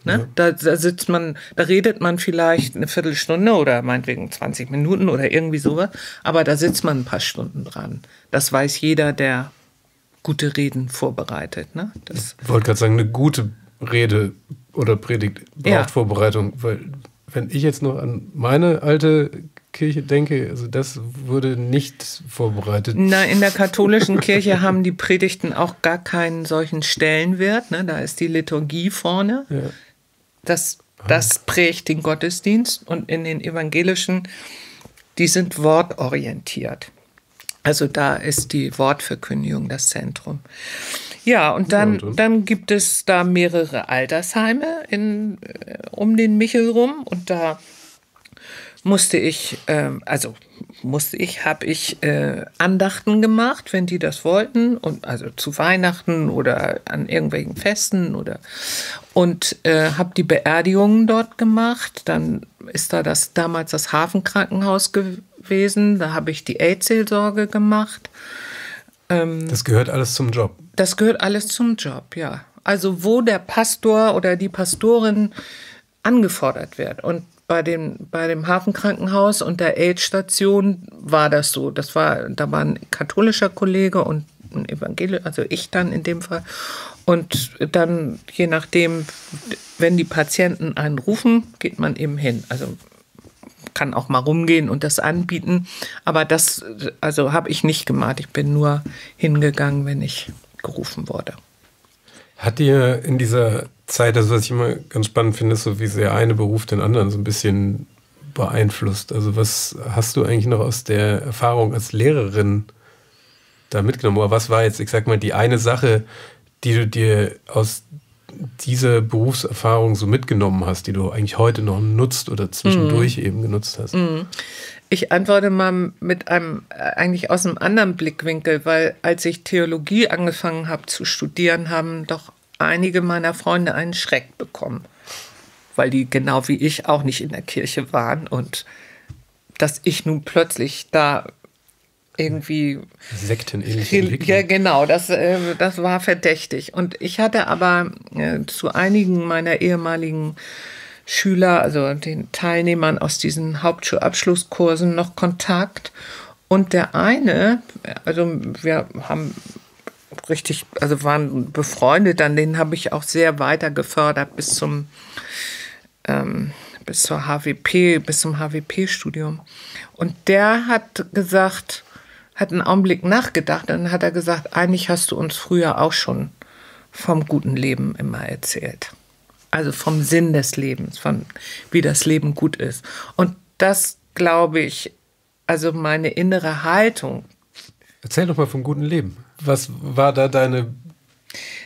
[SPEAKER 1] Ne? Ja. Da, da, sitzt man, da redet man vielleicht eine Viertelstunde oder meinetwegen 20 Minuten oder irgendwie sowas, aber da sitzt man ein paar Stunden dran. Das weiß jeder, der gute Reden vorbereitet. Ne?
[SPEAKER 2] Das ich wollte gerade sagen, eine gute Rede oder Predigt braucht ja. Vorbereitung, weil wenn ich jetzt noch an meine alte Kirche denke, also das wurde nicht vorbereitet.
[SPEAKER 1] Na, in der katholischen Kirche haben die Predigten auch gar keinen solchen Stellenwert. Ne? Da ist die Liturgie vorne. Ja. Das, das prägt den Gottesdienst. Und in den evangelischen, die sind wortorientiert. Also da ist die Wortverkündigung das Zentrum. Ja, und dann, dann gibt es da mehrere Altersheime in, äh, um den Michel rum und da musste ich, äh, also musste ich, habe ich äh, Andachten gemacht, wenn die das wollten, und also zu Weihnachten oder an irgendwelchen Festen oder und äh, habe die Beerdigungen dort gemacht. Dann ist da das damals das Hafenkrankenhaus gewesen. Da habe ich die AIDS-Seelsorge gemacht.
[SPEAKER 2] Ähm, das gehört alles zum Job.
[SPEAKER 1] Das gehört alles zum Job, ja. Also wo der Pastor oder die Pastorin angefordert wird. Und bei dem, bei dem Hafenkrankenhaus und der AIDS-Station war das so. Das war, da war ein katholischer Kollege und ein Evangelisch, also ich dann in dem Fall. Und dann, je nachdem, wenn die Patienten einen rufen, geht man eben hin. Also kann auch mal rumgehen und das anbieten. Aber das, also habe ich nicht gemacht. Ich bin nur hingegangen, wenn ich gerufen wurde.
[SPEAKER 2] Hat dir in dieser Zeit, also was ich immer ganz spannend finde, ist so, wie sehr eine Beruf den anderen so ein bisschen beeinflusst. Also was hast du eigentlich noch aus der Erfahrung als Lehrerin da mitgenommen? Oder was war jetzt, ich sag mal, die eine Sache, die du dir aus dieser Berufserfahrung so mitgenommen hast, die du eigentlich heute noch nutzt oder zwischendurch mm. eben genutzt hast? Mm.
[SPEAKER 1] Ich antworte mal mit einem äh, eigentlich aus einem anderen Blickwinkel, weil als ich Theologie angefangen habe zu studieren, haben doch einige meiner Freunde einen Schreck bekommen, weil die genau wie ich auch nicht in der Kirche waren und dass ich nun plötzlich da irgendwie
[SPEAKER 2] sektenähnlich
[SPEAKER 1] ja genau das äh, das war verdächtig. Und ich hatte aber äh, zu einigen meiner ehemaligen Schüler also den Teilnehmern aus diesen Hauptschulabschlusskursen noch Kontakt. Und der eine also wir haben richtig, also waren befreundet, an denen habe ich auch sehr weiter gefördert bis zum ähm, bis zur HWP, bis zum HWP-Studium. Und der hat gesagt, hat einen Augenblick nachgedacht, dann hat er gesagt, eigentlich hast du uns früher auch schon vom guten Leben immer erzählt. Also vom Sinn des Lebens, von wie das Leben gut ist. Und das glaube ich, also meine innere Haltung.
[SPEAKER 2] Erzähl doch mal vom guten Leben. Was war da deine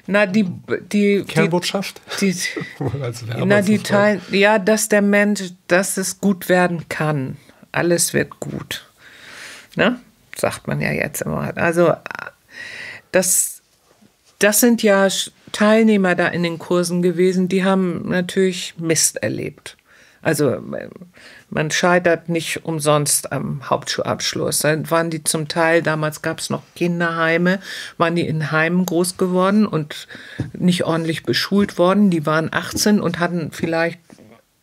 [SPEAKER 1] na, die, die
[SPEAKER 2] Kernbotschaft?
[SPEAKER 1] Die, die na, die Teil, ja, dass der Mensch, dass es gut werden kann. Alles wird gut. Ne? Sagt man ja jetzt immer. Also, das, das sind ja Teilnehmer da in den Kursen gewesen, die haben natürlich Mist erlebt. Also man scheitert nicht umsonst am Hauptschulabschluss. Dann waren die zum Teil, damals gab es noch Kinderheime, waren die in Heimen groß geworden und nicht ordentlich beschult worden. Die waren 18 und hatten vielleicht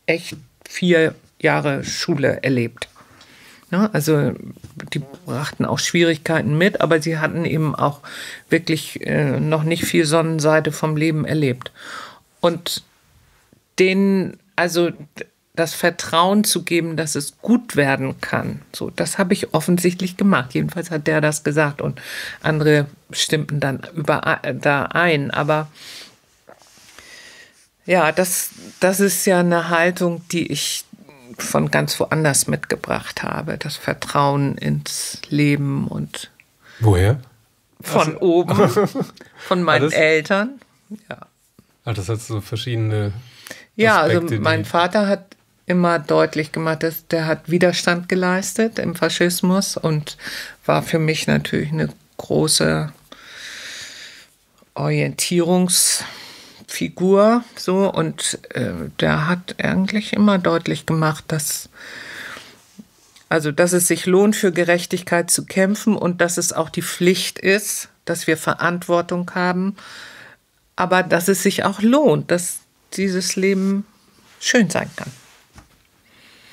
[SPEAKER 1] echt vier Jahre Schule erlebt. Ja, also die brachten auch Schwierigkeiten mit, aber sie hatten eben auch wirklich äh, noch nicht viel Sonnenseite vom Leben erlebt. Und den, also das Vertrauen zu geben, dass es gut werden kann. So, das habe ich offensichtlich gemacht. Jedenfalls hat der das gesagt und andere stimmten dann über, da ein. Aber ja, das, das ist ja eine Haltung, die ich von ganz woanders mitgebracht habe. Das Vertrauen ins Leben und.
[SPEAKER 2] Woher?
[SPEAKER 1] Von also, oben, von meinen das, Eltern. Ja.
[SPEAKER 2] Ah, das hat so verschiedene.
[SPEAKER 1] Ja, also mein Vater hat immer deutlich gemacht, dass der hat Widerstand geleistet im Faschismus und war für mich natürlich eine große Orientierungsfigur so und äh, der hat eigentlich immer deutlich gemacht, dass also dass es sich lohnt für Gerechtigkeit zu kämpfen und dass es auch die Pflicht ist, dass wir Verantwortung haben, aber dass es sich auch lohnt, dass dieses Leben schön sein kann.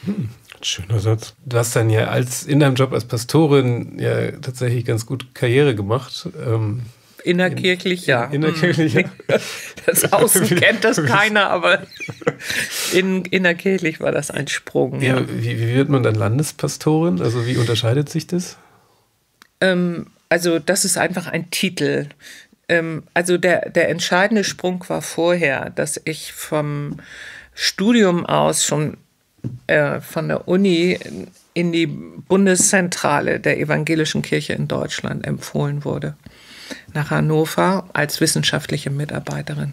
[SPEAKER 2] Hm, schöner Satz. Du hast dann ja als in deinem Job als Pastorin ja tatsächlich ganz gut Karriere gemacht. Ähm,
[SPEAKER 1] Innerkirchlich, ja.
[SPEAKER 2] Innerkirchlich, ja.
[SPEAKER 1] Das Außen kennt das keiner, aber in, innerkirchlich war das ein Sprung.
[SPEAKER 2] Ja, ja. Wie, wie, wird man dann Landespastorin? Also wie unterscheidet sich das?
[SPEAKER 1] Ähm, also das ist einfach ein Titel. Ähm, also der, der entscheidende Sprung war vorher, dass ich vom Studium aus schon äh, von der Uni in die Bundeszentrale der evangelischen Kirche in Deutschland empfohlen wurde, nach Hannover als wissenschaftliche Mitarbeiterin.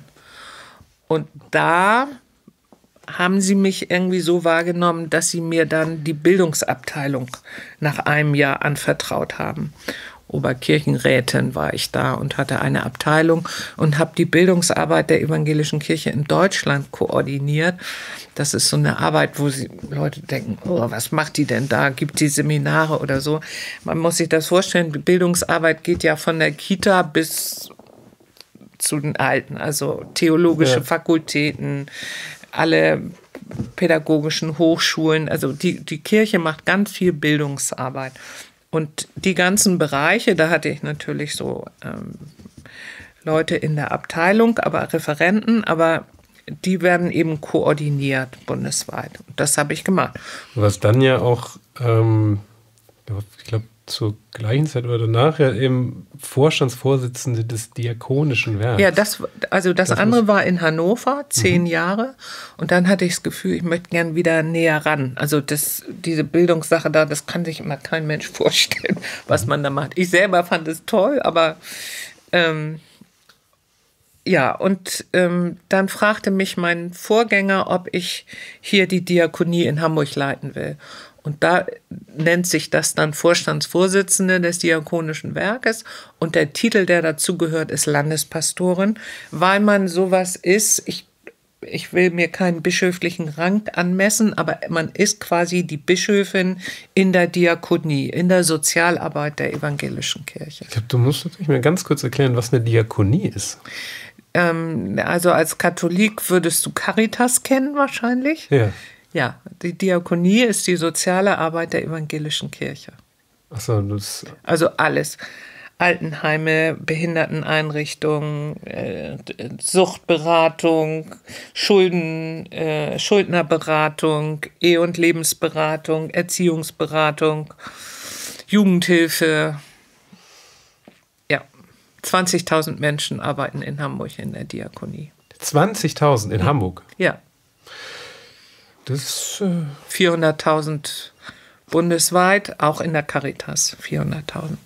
[SPEAKER 1] Und da haben sie mich irgendwie so wahrgenommen, dass sie mir dann die Bildungsabteilung nach einem Jahr anvertraut haben. Oberkirchenrätin war ich da und hatte eine Abteilung und habe die Bildungsarbeit der evangelischen Kirche in Deutschland koordiniert. Das ist so eine Arbeit, wo sie Leute denken, oh, was macht die denn da? Gibt die Seminare oder so? Man muss sich das vorstellen, die Bildungsarbeit geht ja von der Kita bis zu den Alten, also theologische ja. Fakultäten, alle pädagogischen Hochschulen. Also die, die Kirche macht ganz viel Bildungsarbeit. Und die ganzen Bereiche, da hatte ich natürlich so ähm, Leute in der Abteilung, aber Referenten, aber die werden eben koordiniert bundesweit. Und das habe ich gemacht.
[SPEAKER 2] Was dann ja auch, ähm, ich glaube, zur gleichen Zeit oder danach ja eben Vorstandsvorsitzende des Diakonischen Werks.
[SPEAKER 1] Ja, das, also das, das andere war in Hannover, zehn mhm. Jahre. Und dann hatte ich das Gefühl, ich möchte gern wieder näher ran. Also das, diese Bildungssache da, das kann sich immer kein Mensch vorstellen, was mhm. man da macht. Ich selber fand es toll, aber ähm, ja, und ähm, dann fragte mich mein Vorgänger, ob ich hier die Diakonie in Hamburg leiten will. Und da nennt sich das dann Vorstandsvorsitzende des Diakonischen Werkes. Und der Titel, der dazugehört, ist Landespastorin, weil man sowas ist. Ich, ich will mir keinen bischöflichen Rang anmessen, aber man ist quasi die Bischöfin in der Diakonie, in der Sozialarbeit der evangelischen Kirche.
[SPEAKER 2] Ich glaube, du musst natürlich mal ganz kurz erklären, was eine Diakonie ist.
[SPEAKER 1] Ähm, also als Katholik würdest du Caritas kennen wahrscheinlich.
[SPEAKER 2] Ja.
[SPEAKER 1] Ja, die Diakonie ist die soziale Arbeit der evangelischen Kirche.
[SPEAKER 2] Ach so, das
[SPEAKER 1] also alles. Altenheime, Behinderteneinrichtungen, äh, Suchtberatung, Schulden, äh, Schuldnerberatung, Ehe- und Lebensberatung, Erziehungsberatung, Jugendhilfe. Ja, 20.000 Menschen arbeiten in Hamburg in der Diakonie.
[SPEAKER 2] 20.000 in Hamburg?
[SPEAKER 1] Ja.
[SPEAKER 2] Das äh
[SPEAKER 1] 400.000 bundesweit, auch in der Caritas 400.000.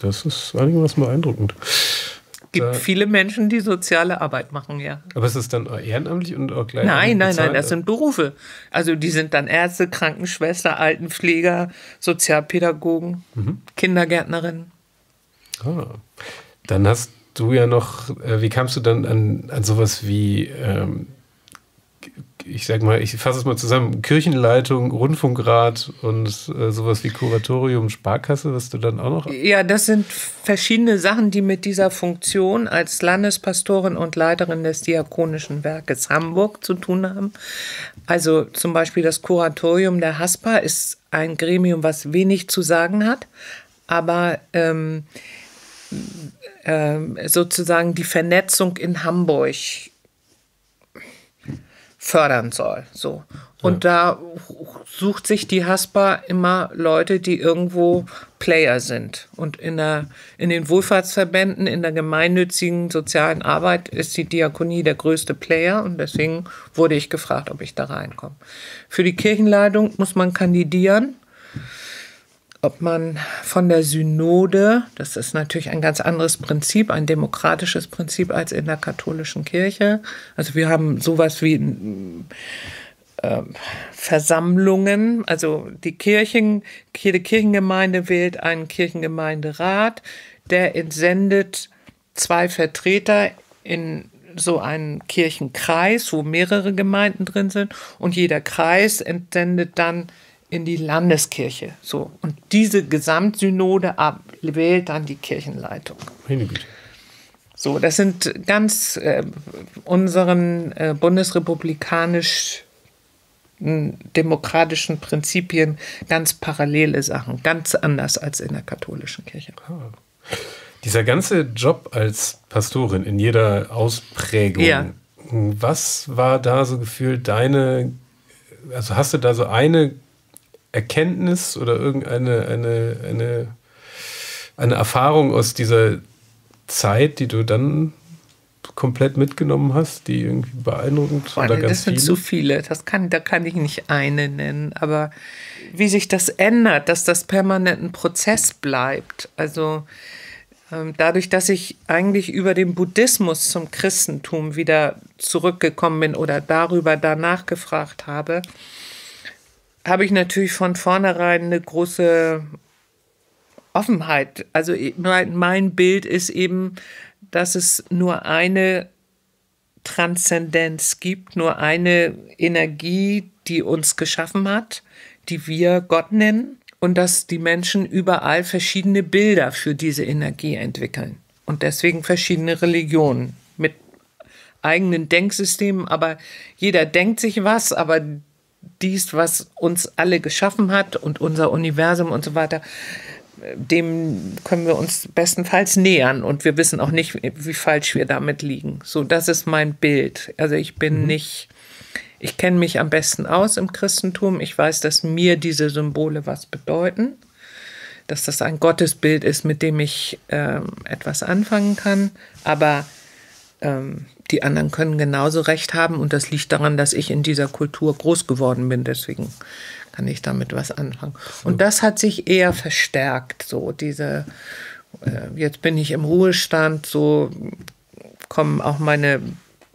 [SPEAKER 2] Das ist einigermaßen beeindruckend.
[SPEAKER 1] Es gibt da, viele Menschen, die soziale Arbeit machen, ja.
[SPEAKER 2] Aber ist es dann ehrenamtlich und auch gleich?
[SPEAKER 1] Nein, nein, nein, das sind Berufe. Also die sind dann Ärzte, Krankenschwester, Altenpfleger, Sozialpädagogen, mhm. Kindergärtnerinnen.
[SPEAKER 2] Ah. Dann hast du ja noch, äh, wie kamst du dann an, an sowas wie ähm, ich sag mal, ich fasse es mal zusammen, Kirchenleitung, Rundfunkrat und äh, sowas wie Kuratorium, Sparkasse, was du dann auch noch.
[SPEAKER 1] Ja, das sind verschiedene Sachen, die mit dieser Funktion als Landespastorin und Leiterin des Diakonischen Werkes Hamburg zu tun haben. Also zum Beispiel das Kuratorium der HASPA ist ein Gremium, was wenig zu sagen hat, aber ähm, äh, sozusagen die Vernetzung in Hamburg fördern soll. So. Und ja. da sucht sich die Haspa immer Leute, die irgendwo Player sind. Und in, der, in den Wohlfahrtsverbänden, in der gemeinnützigen sozialen Arbeit ist die Diakonie der größte Player. Und deswegen wurde ich gefragt, ob ich da reinkomme. Für die Kirchenleitung muss man kandidieren ob man von der Synode, das ist natürlich ein ganz anderes Prinzip, ein demokratisches Prinzip als in der katholischen Kirche. Also wir haben sowas wie äh, Versammlungen, also die Kirchen, jede Kirchengemeinde wählt einen Kirchengemeinderat, der entsendet zwei Vertreter in so einen Kirchenkreis, wo mehrere Gemeinden drin sind und jeder Kreis entsendet dann in die Landeskirche. So. Und diese Gesamtsynode wählt dann die Kirchenleitung. So, das sind ganz äh, unseren äh, bundesrepublikanisch demokratischen Prinzipien ganz parallele Sachen, ganz anders als in der katholischen Kirche. Ah.
[SPEAKER 2] Dieser ganze Job als Pastorin in jeder Ausprägung, ja. was war da so gefühlt deine, also hast du da so eine Erkenntnis oder irgendeine eine, eine, eine Erfahrung aus dieser Zeit, die du dann komplett mitgenommen hast, die irgendwie beeindruckend
[SPEAKER 1] Boah, oder ganz Das sind viele? zu viele. Das kann, da kann ich nicht eine nennen. Aber wie sich das ändert, dass das permanent ein Prozess bleibt. Also Ähm, dadurch, dass ich eigentlich über den Buddhismus zum Christentum wieder zurückgekommen bin oder darüber danach gefragt habe, habe ich natürlich von vornherein eine große Offenheit. Also mein Bild ist eben, dass es nur eine Transzendenz gibt, nur eine Energie, die uns geschaffen hat, die wir Gott nennen und dass die Menschen überall verschiedene Bilder für diese Energie entwickeln und deswegen verschiedene Religionen mit eigenen Denksystemen, aber jeder denkt sich was, aber dies, was uns alle geschaffen hat und unser Universum und so weiter, dem können wir uns bestenfalls nähern und wir wissen auch nicht, wie falsch wir damit liegen. So, das ist mein Bild. Also ich bin mhm. nicht, ich kenne mich am besten aus im Christentum. Ich weiß, dass mir diese Symbole was bedeuten, dass das ein Gottesbild ist, mit dem ich ähm, etwas anfangen kann. Aber ähm, die anderen können genauso recht haben und das liegt daran, dass ich in dieser Kultur groß geworden bin. Deswegen kann ich damit was anfangen. Und das hat sich eher verstärkt, so diese, äh, jetzt bin ich im Ruhestand, so kommen auch meine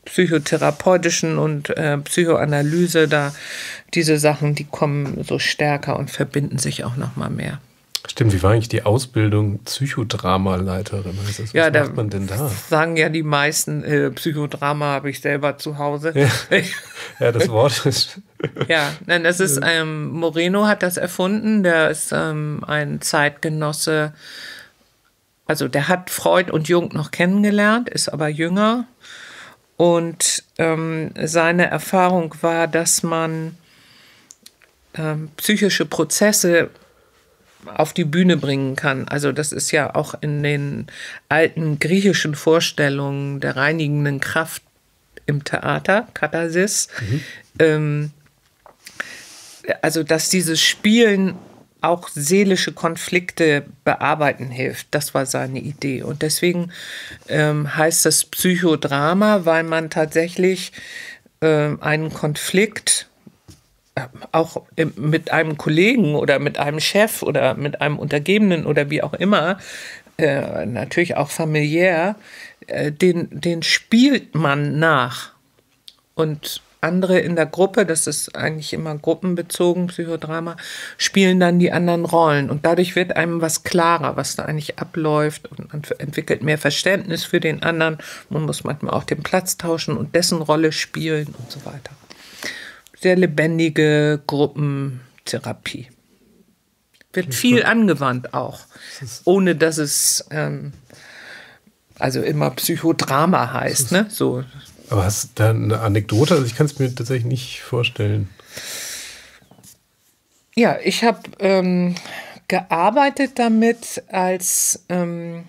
[SPEAKER 1] psychotherapeutischen und äh, Psychoanalyse da, diese Sachen, die kommen so stärker und verbinden sich auch noch mal mehr.
[SPEAKER 2] Stimmt, wie war eigentlich die Ausbildung Psychodramaleiterin?
[SPEAKER 1] Was ja, macht man denn da? Sagen ja die meisten, äh, Psychodrama habe ich selber zu Hause.
[SPEAKER 2] Ja, ja das Wort ist.
[SPEAKER 1] ja, nein, das ist, ähm, Moreno hat das erfunden, der ist ähm, ein Zeitgenosse, also der hat Freud und Jung noch kennengelernt, ist aber jünger. Und ähm, seine Erfahrung war, dass man ähm, psychische Prozesse auf die Bühne bringen kann. Also das ist ja auch in den alten griechischen Vorstellungen der reinigenden Kraft im Theater, Katharsis. Mhm. Ähm, also dass dieses Spielen auch seelische Konflikte bearbeiten hilft. Das war seine Idee. Und deswegen ähm, heißt das Psychodrama, weil man tatsächlich äh, einen Konflikt auch mit einem Kollegen oder mit einem Chef oder mit einem Untergebenen oder wie auch immer, äh, natürlich auch familiär, äh, den, den spielt man nach. Und andere in der Gruppe, das ist eigentlich immer gruppenbezogen, Psychodrama, spielen dann die anderen Rollen. Und dadurch wird einem was klarer, was da eigentlich abläuft. Und man entwickelt mehr Verständnis für den anderen. Man muss manchmal auch den Platz tauschen und dessen Rolle spielen und so weiter sehr lebendige Gruppentherapie. Wird viel angewandt auch, ohne dass es ähm, also immer Psychodrama heißt. Ne? So.
[SPEAKER 2] Aber hast du da eine Anekdote? Also ich kann es mir tatsächlich nicht vorstellen.
[SPEAKER 1] Ja, ich habe ähm, gearbeitet damit als ähm,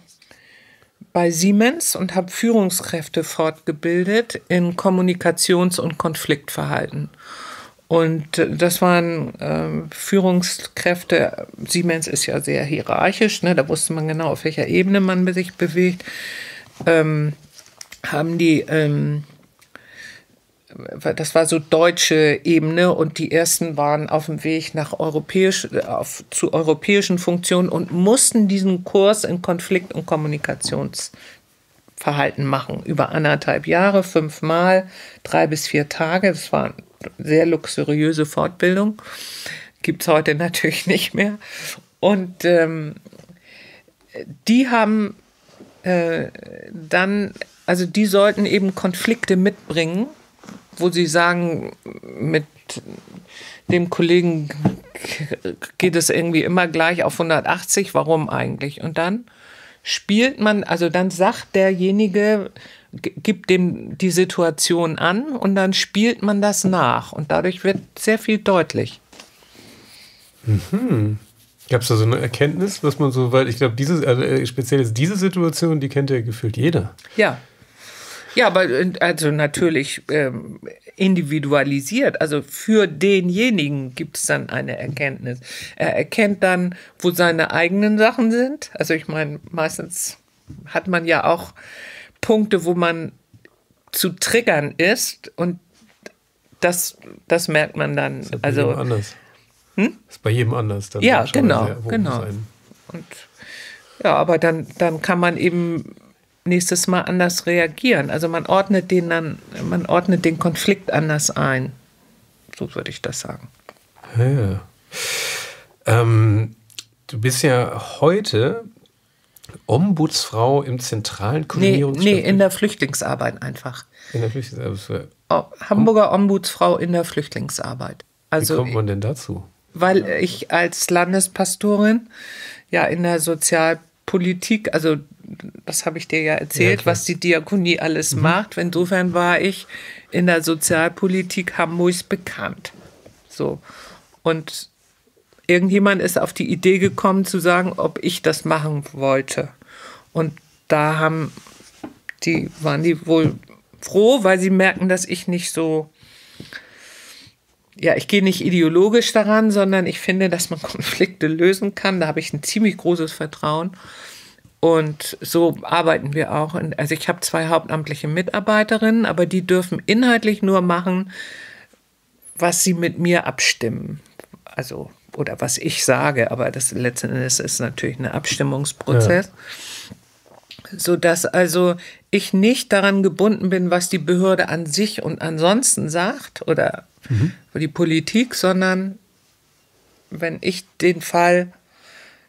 [SPEAKER 1] bei Siemens und habe Führungskräfte fortgebildet in Kommunikations- und Konfliktverhalten. Und äh, das waren äh, Führungskräfte. Siemens ist ja sehr hierarchisch, ne? da wusste man genau, auf welcher Ebene man sich bewegt. Ähm, haben die, ähm, das war so deutsche Ebene und die ersten waren auf dem Weg nach europäisch, auf, zu europäischen Funktionen und mussten diesen Kurs in Konflikt- und Kommunikationsverhalten machen. Über anderthalb Jahre, fünfmal, drei bis vier Tage. Das war sehr luxuriöse Fortbildung. Gibt es heute natürlich nicht mehr. Und ähm, die haben äh, dann, also die sollten eben Konflikte mitbringen, wo sie sagen, mit dem Kollegen geht es irgendwie immer gleich auf 180, warum eigentlich? Und dann spielt man, also dann sagt derjenige, gibt dem die Situation an und dann spielt man das nach und dadurch wird sehr viel deutlich.
[SPEAKER 2] Mhm. Gab es da so eine Erkenntnis, was man so, weil ich glaube, diese, also äh, speziell ist diese Situation, die kennt ja gefühlt jeder.
[SPEAKER 1] Ja. Ja, aber äh, also natürlich ähm, individualisiert. Also für denjenigen gibt es dann eine Erkenntnis. Er erkennt dann, wo seine eigenen Sachen sind. Also ich meine, meistens hat man ja auch Punkte, wo man zu triggern ist und das, das merkt man dann. Das ist bei also
[SPEAKER 2] jedem anders. Hm? Das ist bei jedem anders.
[SPEAKER 1] Dann ja, genau, genau. Und Ja, aber dann, dann kann man eben nächstes Mal anders reagieren. Also man ordnet den dann, man ordnet den Konflikt anders ein. So würde ich das sagen.
[SPEAKER 2] Ja. Ähm, du bist ja heute Ombudsfrau im zentralen
[SPEAKER 1] Koordinierungsstelle. Nee, nee, in der Flüchtlingsarbeit einfach. In der Flüchtlingsarbeit. Oh, Hamburger Ombudsfrau in der Flüchtlingsarbeit.
[SPEAKER 2] Also, Wie kommt man denn dazu?
[SPEAKER 1] Weil ich als Landespastorin ja in der Sozialpolitik, also das habe ich dir ja erzählt, ja, was die Diakonie alles mhm. macht. Insofern war ich in der Sozialpolitik Hamburgs bekannt. So. Und irgendjemand ist auf die Idee gekommen zu sagen, ob ich das machen wollte. Und da haben die, waren die wohl froh, weil sie merken, dass ich nicht so, ja, ich gehe nicht ideologisch daran, sondern ich finde, dass man Konflikte lösen kann. Da habe ich ein ziemlich großes Vertrauen. Und so arbeiten wir auch. Also ich habe zwei hauptamtliche Mitarbeiterinnen, aber die dürfen inhaltlich nur machen, was sie mit mir abstimmen. Also oder was ich sage, aber das letzten Endes ist natürlich ein Abstimmungsprozess. Ja. Sodass also ich nicht daran gebunden bin, was die Behörde an sich und ansonsten sagt oder mhm. die Politik, sondern wenn ich den Fall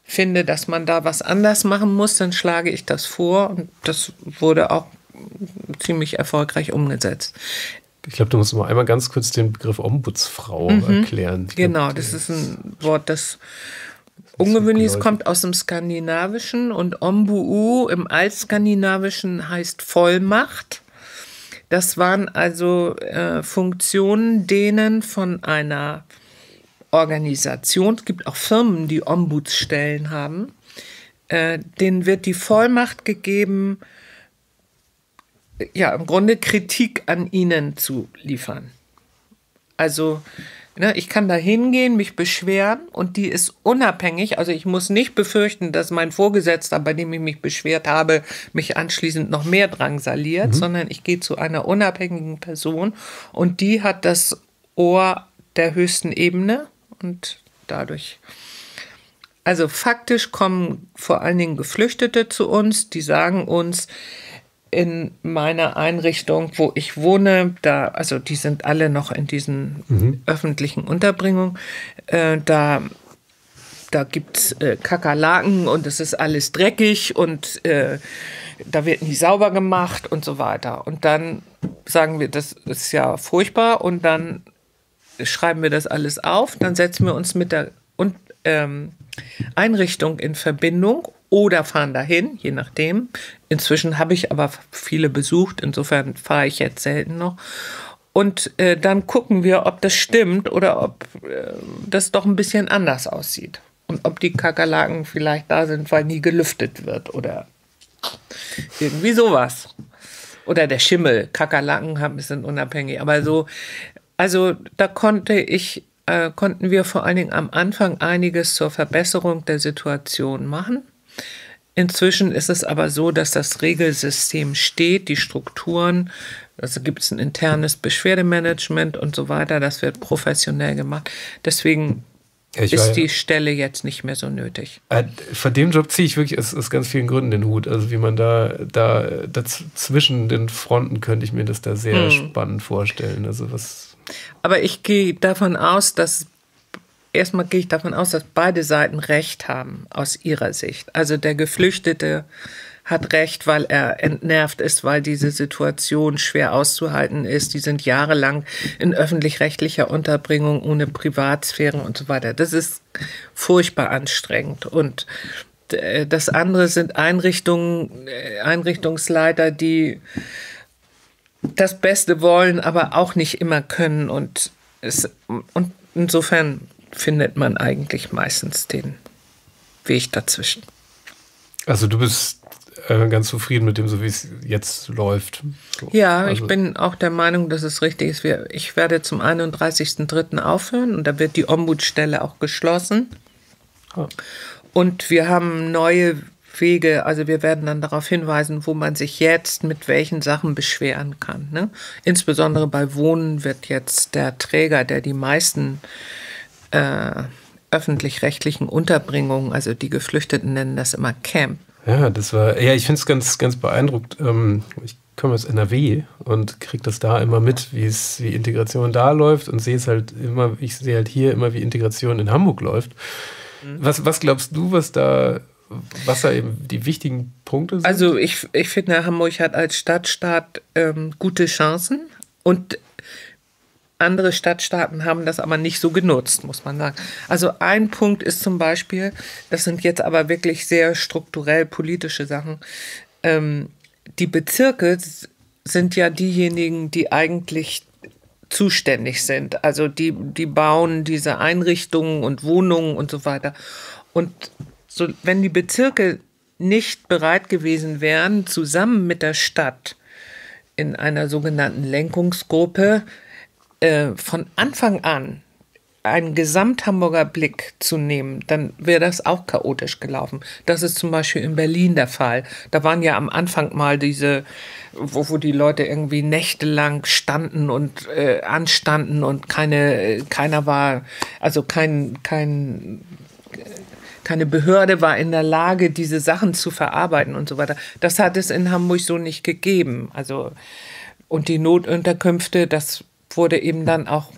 [SPEAKER 1] finde, dass man da was anders machen muss, dann schlage ich das vor und das wurde auch ziemlich erfolgreich umgesetzt.
[SPEAKER 2] Ich glaube, du musst mal einmal ganz kurz den Begriff Ombudsfrau mhm. erklären.
[SPEAKER 1] Ich genau, glaub, das ist ein Wort, das ungewöhnlich ist, kommt aus dem Skandinavischen und Ombu im Altskandinavischen heißt Vollmacht. Das waren also äh, Funktionen, denen von einer Organisation, es gibt auch Firmen, die Ombudsstellen haben, äh, denen wird die Vollmacht gegeben, ja, im Grunde Kritik an ihnen zu liefern. Also, ne, ich kann da hingehen, mich beschweren und die ist unabhängig. Also ich muss nicht befürchten, dass mein Vorgesetzter, bei dem ich mich beschwert habe, mich anschließend noch mehr drangsaliert, mhm. sondern ich gehe zu einer unabhängigen Person und die hat das Ohr der höchsten Ebene und dadurch also faktisch kommen vor allen Dingen Geflüchtete zu uns, die sagen uns, in meiner Einrichtung, wo ich wohne, da, also die sind alle noch in diesen mhm. öffentlichen Unterbringungen, äh, da, da gibt es äh, Kakerlaken und es ist alles dreckig und äh, da wird nie sauber gemacht und so weiter. Und dann sagen wir, das ist ja furchtbar und dann schreiben wir das alles auf, dann setzen wir uns mit der und, ähm, Einrichtung in Verbindung oder fahren dahin, je nachdem. Inzwischen habe ich aber viele besucht, insofern fahre ich jetzt selten noch. Und äh, dann gucken wir, ob das stimmt oder ob äh, das doch ein bisschen anders aussieht. Und ob die Kakerlaken vielleicht da sind, weil nie gelüftet wird oder irgendwie sowas. Oder der Schimmel. Kakerlaken sind unabhängig. Aber so, also da konnte ich, äh, konnten wir vor allen Dingen am Anfang einiges zur Verbesserung der Situation machen. Inzwischen ist es aber so, dass das Regelsystem steht, die Strukturen, also gibt es ein internes Beschwerdemanagement und so weiter, das wird professionell gemacht. Deswegen ich ist die Stelle jetzt nicht mehr so nötig.
[SPEAKER 2] Äh, von dem Job ziehe ich wirklich aus, aus, ganz vielen Gründen den Hut. Also wie man da, da zwischen den Fronten könnte ich mir das da sehr hm. spannend vorstellen. Also was.
[SPEAKER 1] Aber ich gehe davon aus, dass erstmal gehe ich davon aus, dass beide Seiten Recht haben aus ihrer Sicht. Also der Geflüchtete hat Recht, weil er entnervt ist, weil diese Situation schwer auszuhalten ist. Die sind jahrelang in öffentlich-rechtlicher Unterbringung ohne Privatsphäre und so weiter. Das ist furchtbar anstrengend. Und äh, das andere sind Einrichtungen, äh, Einrichtungsleiter, die das Beste wollen, aber auch nicht immer können. Und, es, und insofern findet man eigentlich meistens den Weg dazwischen.
[SPEAKER 2] Also du bist äh, ganz zufrieden mit dem, so wie es jetzt läuft. So.
[SPEAKER 1] Ja, also. ich bin auch der Meinung, dass es richtig ist. Ich werde zum 31.03. aufhören und da wird die Ombudsstelle auch geschlossen. Ah. Und wir haben neue Wege, also wir werden dann darauf hinweisen, wo man sich jetzt mit welchen Sachen beschweren kann. Ne? Insbesondere bei Wohnen wird jetzt der Träger, der die meisten äh, öffentlich-rechtlichen Unterbringungen, also die Geflüchteten nennen das immer Camp.
[SPEAKER 2] Ja, das war, ja, ich finde es ganz, ganz beeindruckt. Ähm, ich komme aus NRW und kriege das da immer mit, wie es, wie Integration da läuft und sehe es halt immer, ich sehe halt hier immer, wie Integration in Hamburg läuft. Mhm. Was, was glaubst du, was da, was da eben die wichtigen Punkte sind?
[SPEAKER 1] Also ich, ich finde, Hamburg hat als Stadtstaat ähm, gute Chancen und andere Stadtstaaten haben das aber nicht so genutzt, muss man sagen. Also ein Punkt ist zum Beispiel, das sind jetzt aber wirklich sehr strukturell politische Sachen, ähm, die Bezirke sind ja diejenigen, die eigentlich zuständig sind. Also die, die bauen diese Einrichtungen und Wohnungen und so weiter. Und so, wenn die Bezirke nicht bereit gewesen wären, zusammen mit der Stadt in einer sogenannten Lenkungsgruppe äh, von Anfang an einen Gesamthamburger Blick zu nehmen, dann wäre das auch chaotisch gelaufen. Das ist zum Beispiel in Berlin der Fall. Da waren ja am Anfang mal diese, wo, wo die Leute irgendwie nächtelang standen und äh, anstanden und keine, keiner war, also kein, kein, keine Behörde war in der Lage, diese Sachen zu verarbeiten und so weiter. Das hat es in Hamburg so nicht gegeben. Also, und die Notunterkünfte, das wurde eben dann auch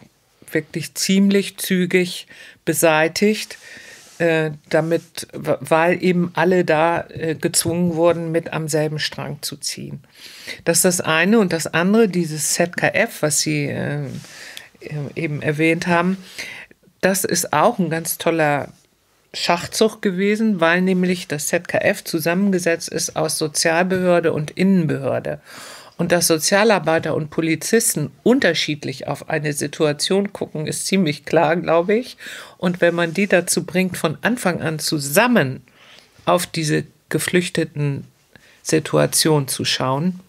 [SPEAKER 1] wirklich ziemlich zügig beseitigt, äh, damit, weil eben alle da äh, gezwungen wurden, mit am selben Strang zu ziehen. Das ist das eine. Und das andere, dieses ZKF, was Sie äh, äh, eben erwähnt haben, das ist auch ein ganz toller Schachzug gewesen, weil nämlich das ZKF zusammengesetzt ist aus Sozialbehörde und Innenbehörde und dass Sozialarbeiter und Polizisten unterschiedlich auf eine Situation gucken, ist ziemlich klar, glaube ich. Und wenn man die dazu bringt, von Anfang an zusammen auf diese geflüchteten Situation zu schauen,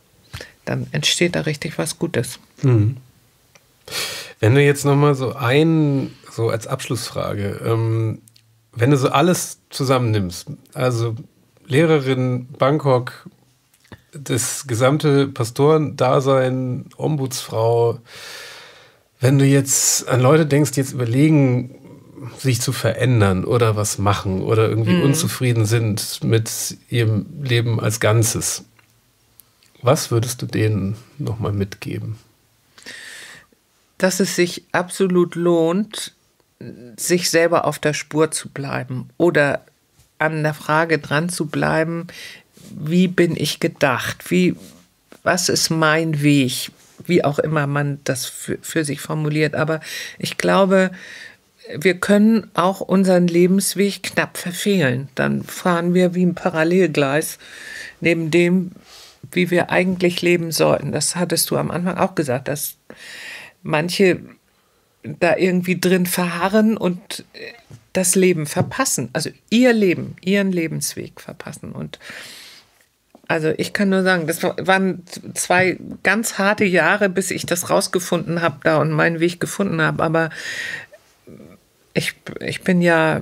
[SPEAKER 1] dann entsteht da richtig was Gutes. Mhm.
[SPEAKER 2] Wenn du jetzt nochmal so ein, so als Abschlussfrage, ähm, wenn du so alles zusammennimmst, also Lehrerin, Bangkok, das gesamte Pastorendasein, Ombudsfrau, wenn du jetzt an Leute denkst, die jetzt überlegen, sich zu verändern oder was machen oder irgendwie mhm. unzufrieden sind mit ihrem Leben als Ganzes, was würdest du denen nochmal mitgeben?
[SPEAKER 1] Dass es sich absolut lohnt, sich selber auf der Spur zu bleiben oder an der Frage dran zu bleiben, wie bin ich gedacht? Wie, was ist mein Weg? Wie auch immer man das für, für sich formuliert. Aber ich glaube, wir können auch unseren Lebensweg knapp verfehlen. Dann fahren wir wie ein Parallelgleis neben dem, wie wir eigentlich leben sollten. Das hattest du am Anfang auch gesagt, dass manche da irgendwie drin verharren und das Leben verpassen. Also ihr Leben, ihren Lebensweg verpassen. Und also ich kann nur sagen, das waren zwei ganz harte Jahre, bis ich das rausgefunden habe da und meinen Weg gefunden habe. Aber ich, ich bin ja,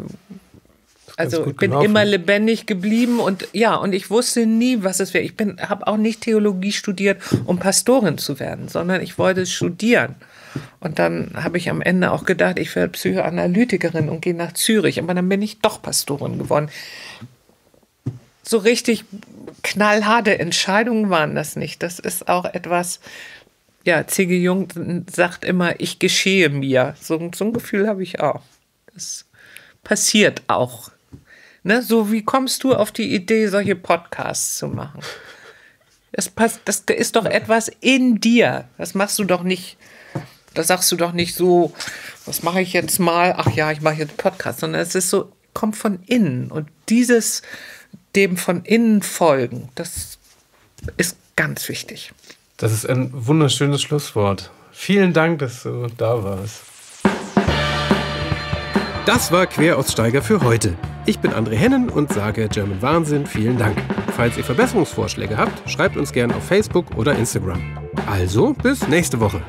[SPEAKER 1] also bin gelaufen. immer lebendig geblieben und ja, und ich wusste nie, was es wäre. Ich bin, habe auch nicht Theologie studiert, um Pastorin zu werden, sondern ich wollte es studieren. Und dann habe ich am Ende auch gedacht, ich werde Psychoanalytikerin und gehe nach Zürich. Aber dann bin ich doch Pastorin geworden so richtig knallharte Entscheidungen waren das nicht. Das ist auch etwas, ja, C.G. Jung sagt immer, ich geschehe mir. So, so ein Gefühl habe ich auch. Das passiert auch. Ne? So wie kommst du auf die Idee, solche Podcasts zu machen? Das, passt, das ist doch etwas in dir. Das machst du doch nicht, das sagst du doch nicht so, was mache ich jetzt mal? Ach ja, ich mache jetzt Podcast, sondern es ist so, kommt von innen. Und dieses dem von innen folgen. Das ist ganz wichtig.
[SPEAKER 2] Das ist ein wunderschönes Schlusswort. Vielen Dank, dass du da warst. Das war Queraussteiger für heute. Ich bin André Hennen und sage German Wahnsinn vielen Dank. Falls ihr Verbesserungsvorschläge habt, schreibt uns gerne auf Facebook oder Instagram. Also bis nächste Woche.